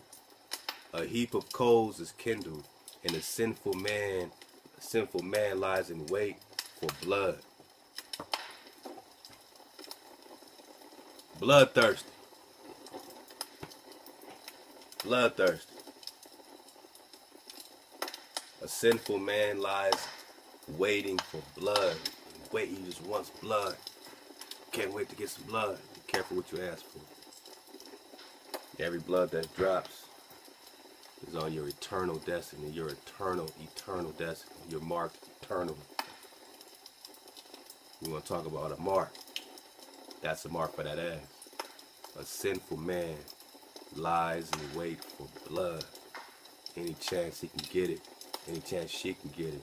a heap of coals is kindled, and a sinful man, a sinful man lies in wait for blood. Bloodthirsty. Bloodthirsty. A sinful man lies waiting for blood. Wait, he just wants blood. Can't wait to get some blood. Be careful what you ask for. Every blood that drops is on your eternal destiny, your eternal, eternal destiny. You're marked eternal. You want to talk about a mark? That's a mark for that ass. A sinful man lies in wait for blood. Any chance he can get it, any chance she can get it.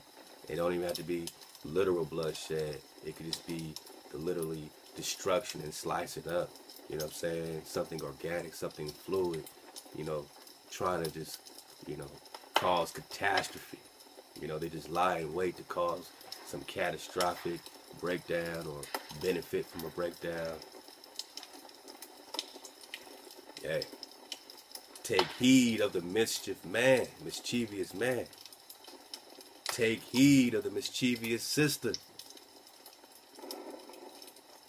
It don't even have to be literal bloodshed. It could just be the literally destruction and slice it up. You know what I'm saying? Something organic, something fluid, you know, trying to just, you know, cause catastrophe. You know, they just lie in wait to cause some catastrophic breakdown or benefit from a breakdown. Hey, take heed of the mischief man, mischievous man. Take heed of the mischievous sister.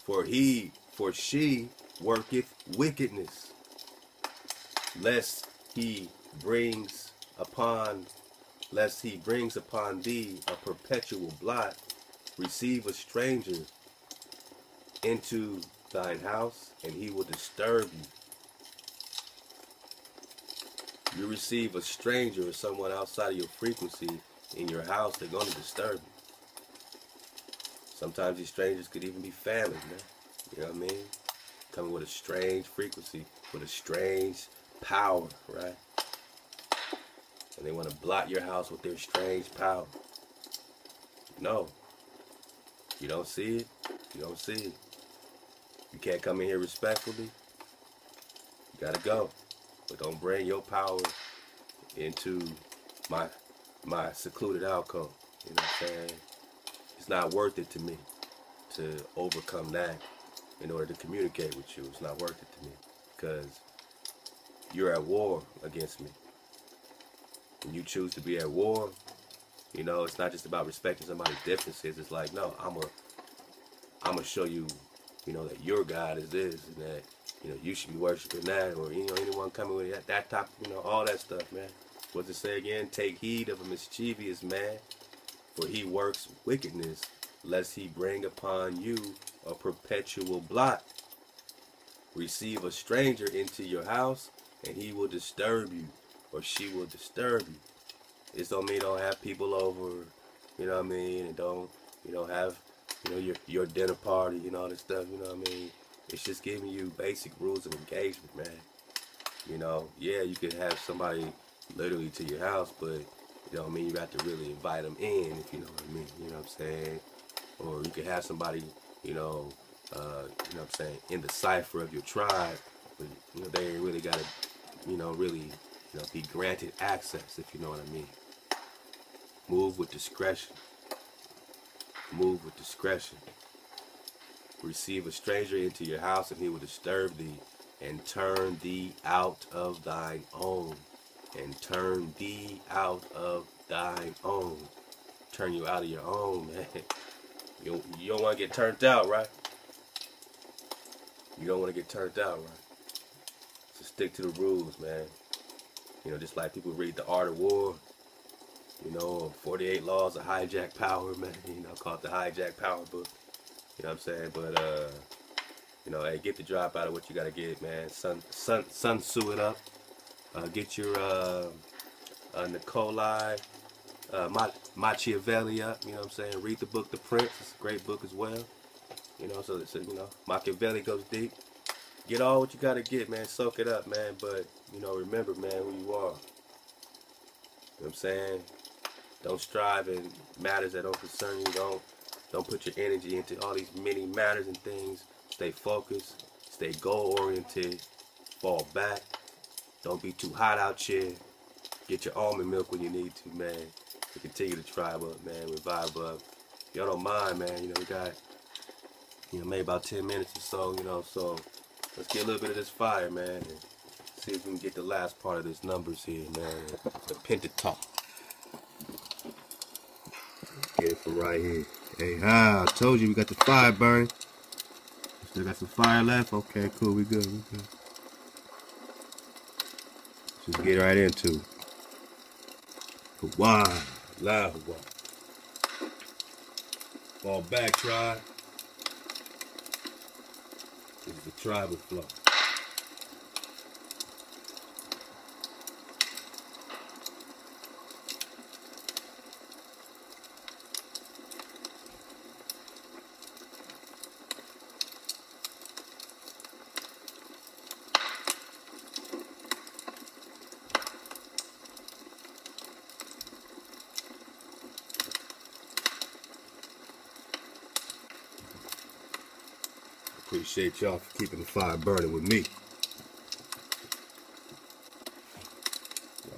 For he, for she worketh wickedness, lest he brings upon lest he brings upon thee a perpetual blot, receive a stranger into thine house, and he will disturb you. You receive a stranger or someone outside of your frequency in your house, they're going to disturb you. Sometimes these strangers could even be family, man. You know what I mean? coming with a strange frequency, with a strange power, right? And they want to blot your house with their strange power. No. You don't see it. You don't see it. You can't come in here respectfully. You gotta go. But don't bring your power into my my secluded alcove. You know what I'm saying? It's not worth it to me to overcome that in order to communicate with you. It's not worth it to me because you're at war against me. When you choose to be at war, you know, it's not just about respecting somebody's differences. It's like, no, I'm a, I'm gonna show you, you know, that your God is this and that, you know, you should be worshiping that, or you know, anyone coming with that, that type, you know, all that stuff, man. What's it say again? Take heed of a mischievous man, for he works wickedness, lest he bring upon you a perpetual blot. Receive a stranger into your house, and he will disturb you, or she will disturb you. It's don't mean don't have people over, you know what I mean, and don't, you know, have, you know, your your dinner party and all this stuff, you know what I mean. It's just giving you basic rules of engagement, man. You know, yeah, you could have somebody literally to your house, but you don't mean you have to really invite them in, if you know what I mean. You know what I'm saying? Or you could have somebody, you know, uh, you know what I'm saying, in the cipher of your tribe, but you know they really got to, you know, really, you know, be granted access, if you know what I mean. Move with discretion. Move with discretion. Receive a stranger into your house, and he will disturb thee, and turn thee out of thine own. And turn thee out of thine own. Turn you out of your own, man. You, you don't want to get turned out, right? You don't want to get turned out, right? So stick to the rules, man. You know, just like people read The Art of War, you know, 48 Laws of Hijack Power, man. You know, called the Hijack Power book. You know what I'm saying? But, uh, you know, hey, get the drop out of what you got to get, man. Sun, sun, sun sue it up. Uh, get your uh, uh, Nikolai uh, Ma- Machiavelli up. You know what I'm saying? Read the book The Prince. It's a great book as well. You know, so, so you know, Machiavelli goes deep. Get all what you got to get, man. Soak it up, man. But, you know, remember, man, who you are. You know what I'm saying? Don't strive in matters that don't concern you. Don't don't put your energy into all these many matters and things. Stay focused. Stay goal oriented. Fall back. Don't be too hot out here. Get your almond milk when you need to, man. To continue to tribe up, man. We vibe up. Y'all don't mind, man. You know, we got, you know, maybe about 10 minutes or so, you know, so let's get a little bit of this fire, man. And see if we can get the last part of this numbers here, man. The Pentateuch. Get it from right here. Hey, ah, I told you we got the fire burning. Still got some fire left? Okay, cool, we good, we good. Just get right into. Hawaii, live Hawaii. Fall back, tribe. This is the tribal flow. Appreciate y'all for keeping the fire burning with me.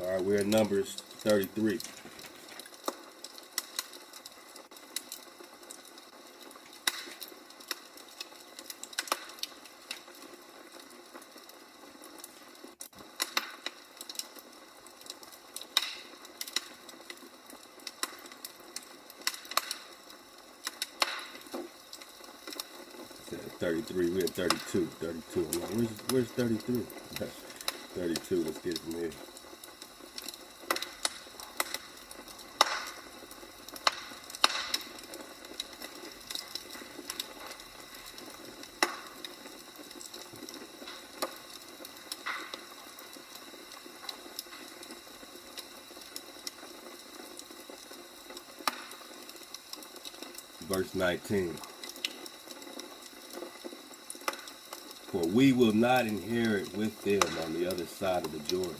All right, we're at numbers 33. Said 33, we're at 32. 32. I'm like, where's, where's 33? 32, let's get it from here. Verse 19. For we will not inherit with them on the other side of the Jordan.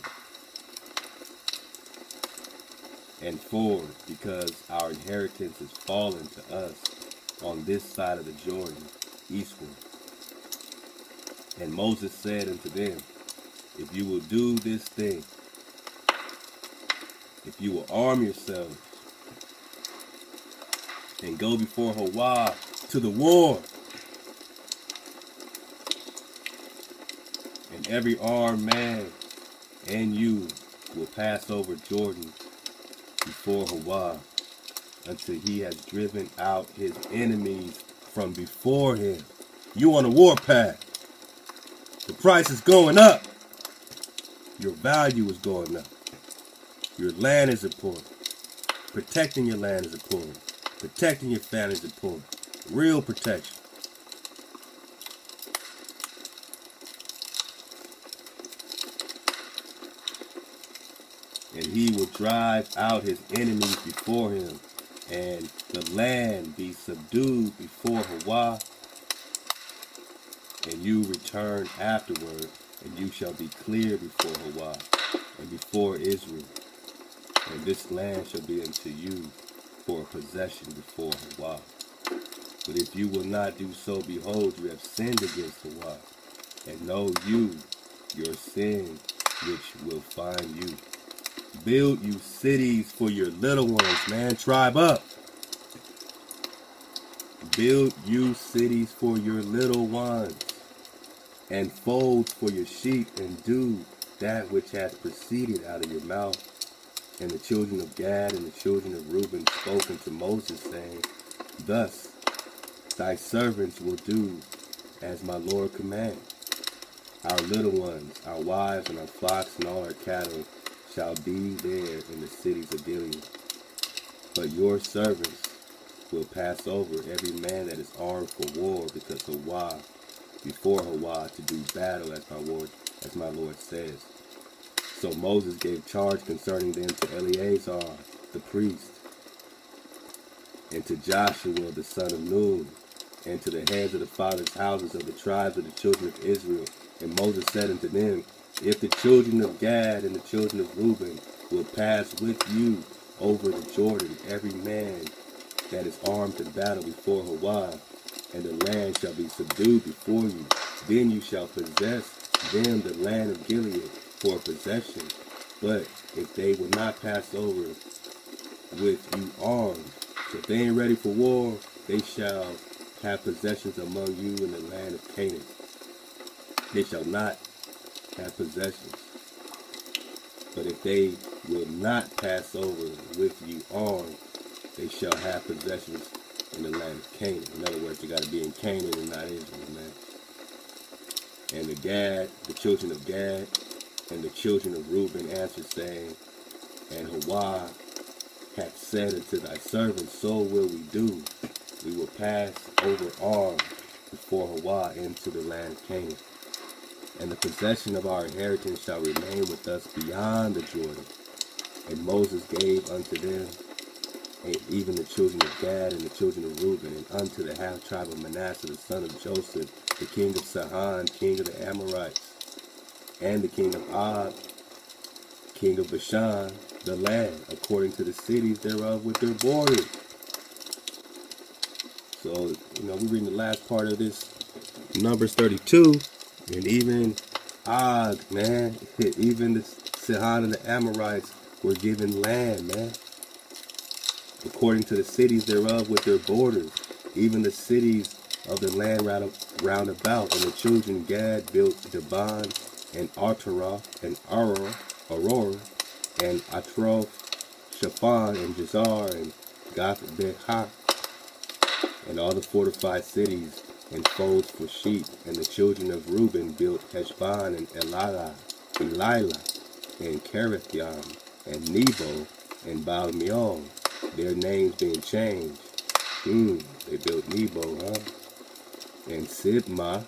And forward, because our inheritance is fallen to us on this side of the Jordan, eastward. And Moses said unto them, If you will do this thing, if you will arm yourselves and go before Hawah to the war, and every armed man and you will pass over Jordan before Hawah until he has driven out his enemies from before him. You on a warpath. The price is going up. Your value is going up. Your land is important. Protecting your land is important. Protecting your family is important. Real protection. And he will drive out his enemies before him, and the land be subdued before Hawah. And you return afterward, and you shall be clear before Hawah and before Israel. And this land shall be unto you for a possession before Hawah. But if you will not do so, behold, you have sinned against Hawah. And know you your sin which will find you. Build you cities for your little ones, man. Tribe up. Build you cities for your little ones, and folds for your sheep, and do that which hath proceeded out of your mouth. And the children of Gad and the children of Reuben spoke unto Moses, saying, Thus thy servants will do as my Lord commands. Our little ones, our wives, and our flocks, and all our cattle shall be there in the cities of Gilead. But your servants will pass over every man that is armed for war, because Hawah, before Hawah, to do battle as my Lord, as my Lord says. So Moses gave charge concerning them to Eleazar, the priest, and to Joshua, the son of Nun, and to the heads of the fathers' houses of the tribes of the children of Israel. And Moses said unto them, If the children of Gad and the children of Reuben will pass with you over the Jordan, every man that is armed to battle before Hawah, and the land shall be subdued before you, then you shall possess them the land of Gilead for possession. But if they will not pass over with you armed, if they ain't ready for war, they shall have possessions among you in the land of Canaan. They shall not have possessions. But if they will not pass over with you armed, they shall have possessions in the land of Canaan. In other words, you got to be in Canaan and not Israel, man. And the Gad, the children of Gad, and the children of Reuben answered, saying, And Hawah hath said unto thy servants, So will we do. We will pass over armed before Hawah into the land of Canaan. And the possession of our inheritance shall remain with us beyond the Jordan. And Moses gave unto them and even the children of Gad and the children of Reuben, and unto the half tribe of Manasseh, the son of Joseph, the king of Sihon, king of the Amorites, and the king of Og, king of Bashan, the land, according to the cities thereof with their borders. So, you know, we're reading the last part of this, Numbers 32, and even Og, man, even the Sihon and the Amorites were given land, man according to the cities thereof with their borders, even the cities of the land round, about. And the children Gad built Dibon and Artarah and Aror, Aurora and Atroth, Shaphan and Jazar and Gath Behach and all the fortified cities and folds for sheep. And the children of Reuben built Heshbon and Elilah, Elilah and Kerethim and Nebo and Baal their names being changed. Hmm, they built Nebo, huh? And Sibmah,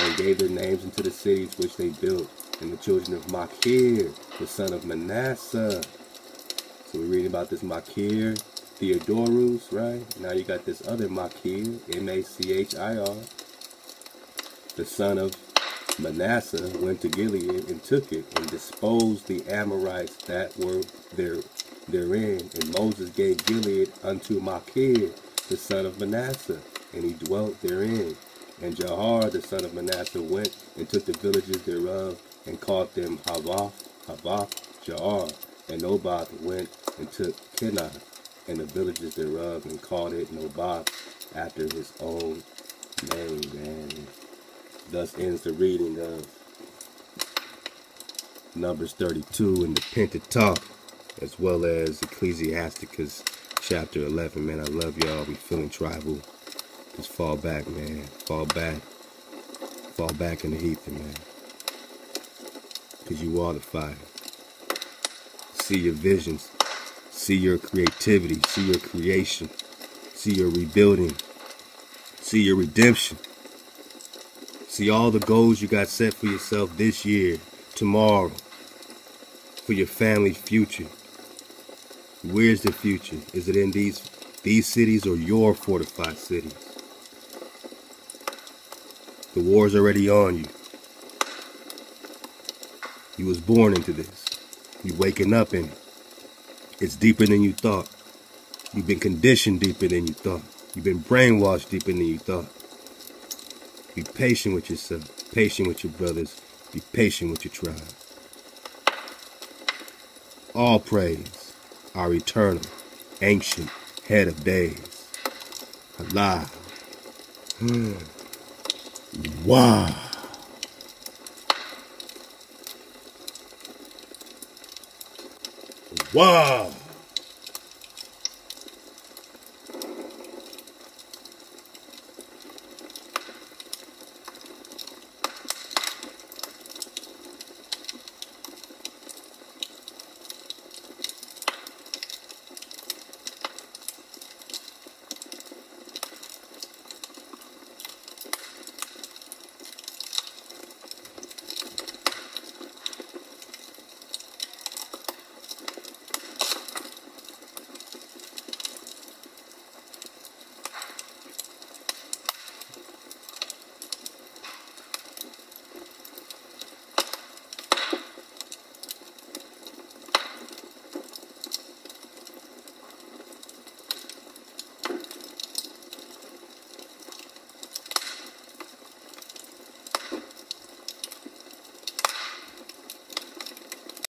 and gave their names into the cities which they built, and the children of Machir, the son of Manasseh. So we're reading about this Machir, Theodorus, right? Now you got this other Machir, M-A-C-H-I-R, the son of Manasseh went to Gilead and took it and disposed the Amorites that were there therein. And Moses gave Gilead unto Machir, the son of Manasseh, and he dwelt therein. And Jahar, the son of Manasseh, went and took the villages thereof and called them Havoth, Havoth, Jahar. And Nobath went and took Kenah and the villages thereof and called it Nobath after his own name. And thus ends the reading of Numbers 32 in the Pentateuch, as well as Ecclesiasticus chapter 11. Man, I love y'all. We feeling tribal. Just fall back, man. Fall back. Fall back in the ether, man. Because you are the fire. See your visions. See your creativity. See your creation. See your rebuilding. See your redemption. See all the goals you got set for yourself this year, tomorrow, for your family's future. Where's the future? Is it in these these cities or your fortified cities? The war's already on you. You was born into this. You waking up in it. It's deeper than you thought. You've been conditioned deeper than you thought. You've been brainwashed deeper than you thought. Be patient with yourself. Patient with your brothers. Be patient with your tribe. All praise, our eternal, ancient head of days. Allah. Hmm. Wow. Wow.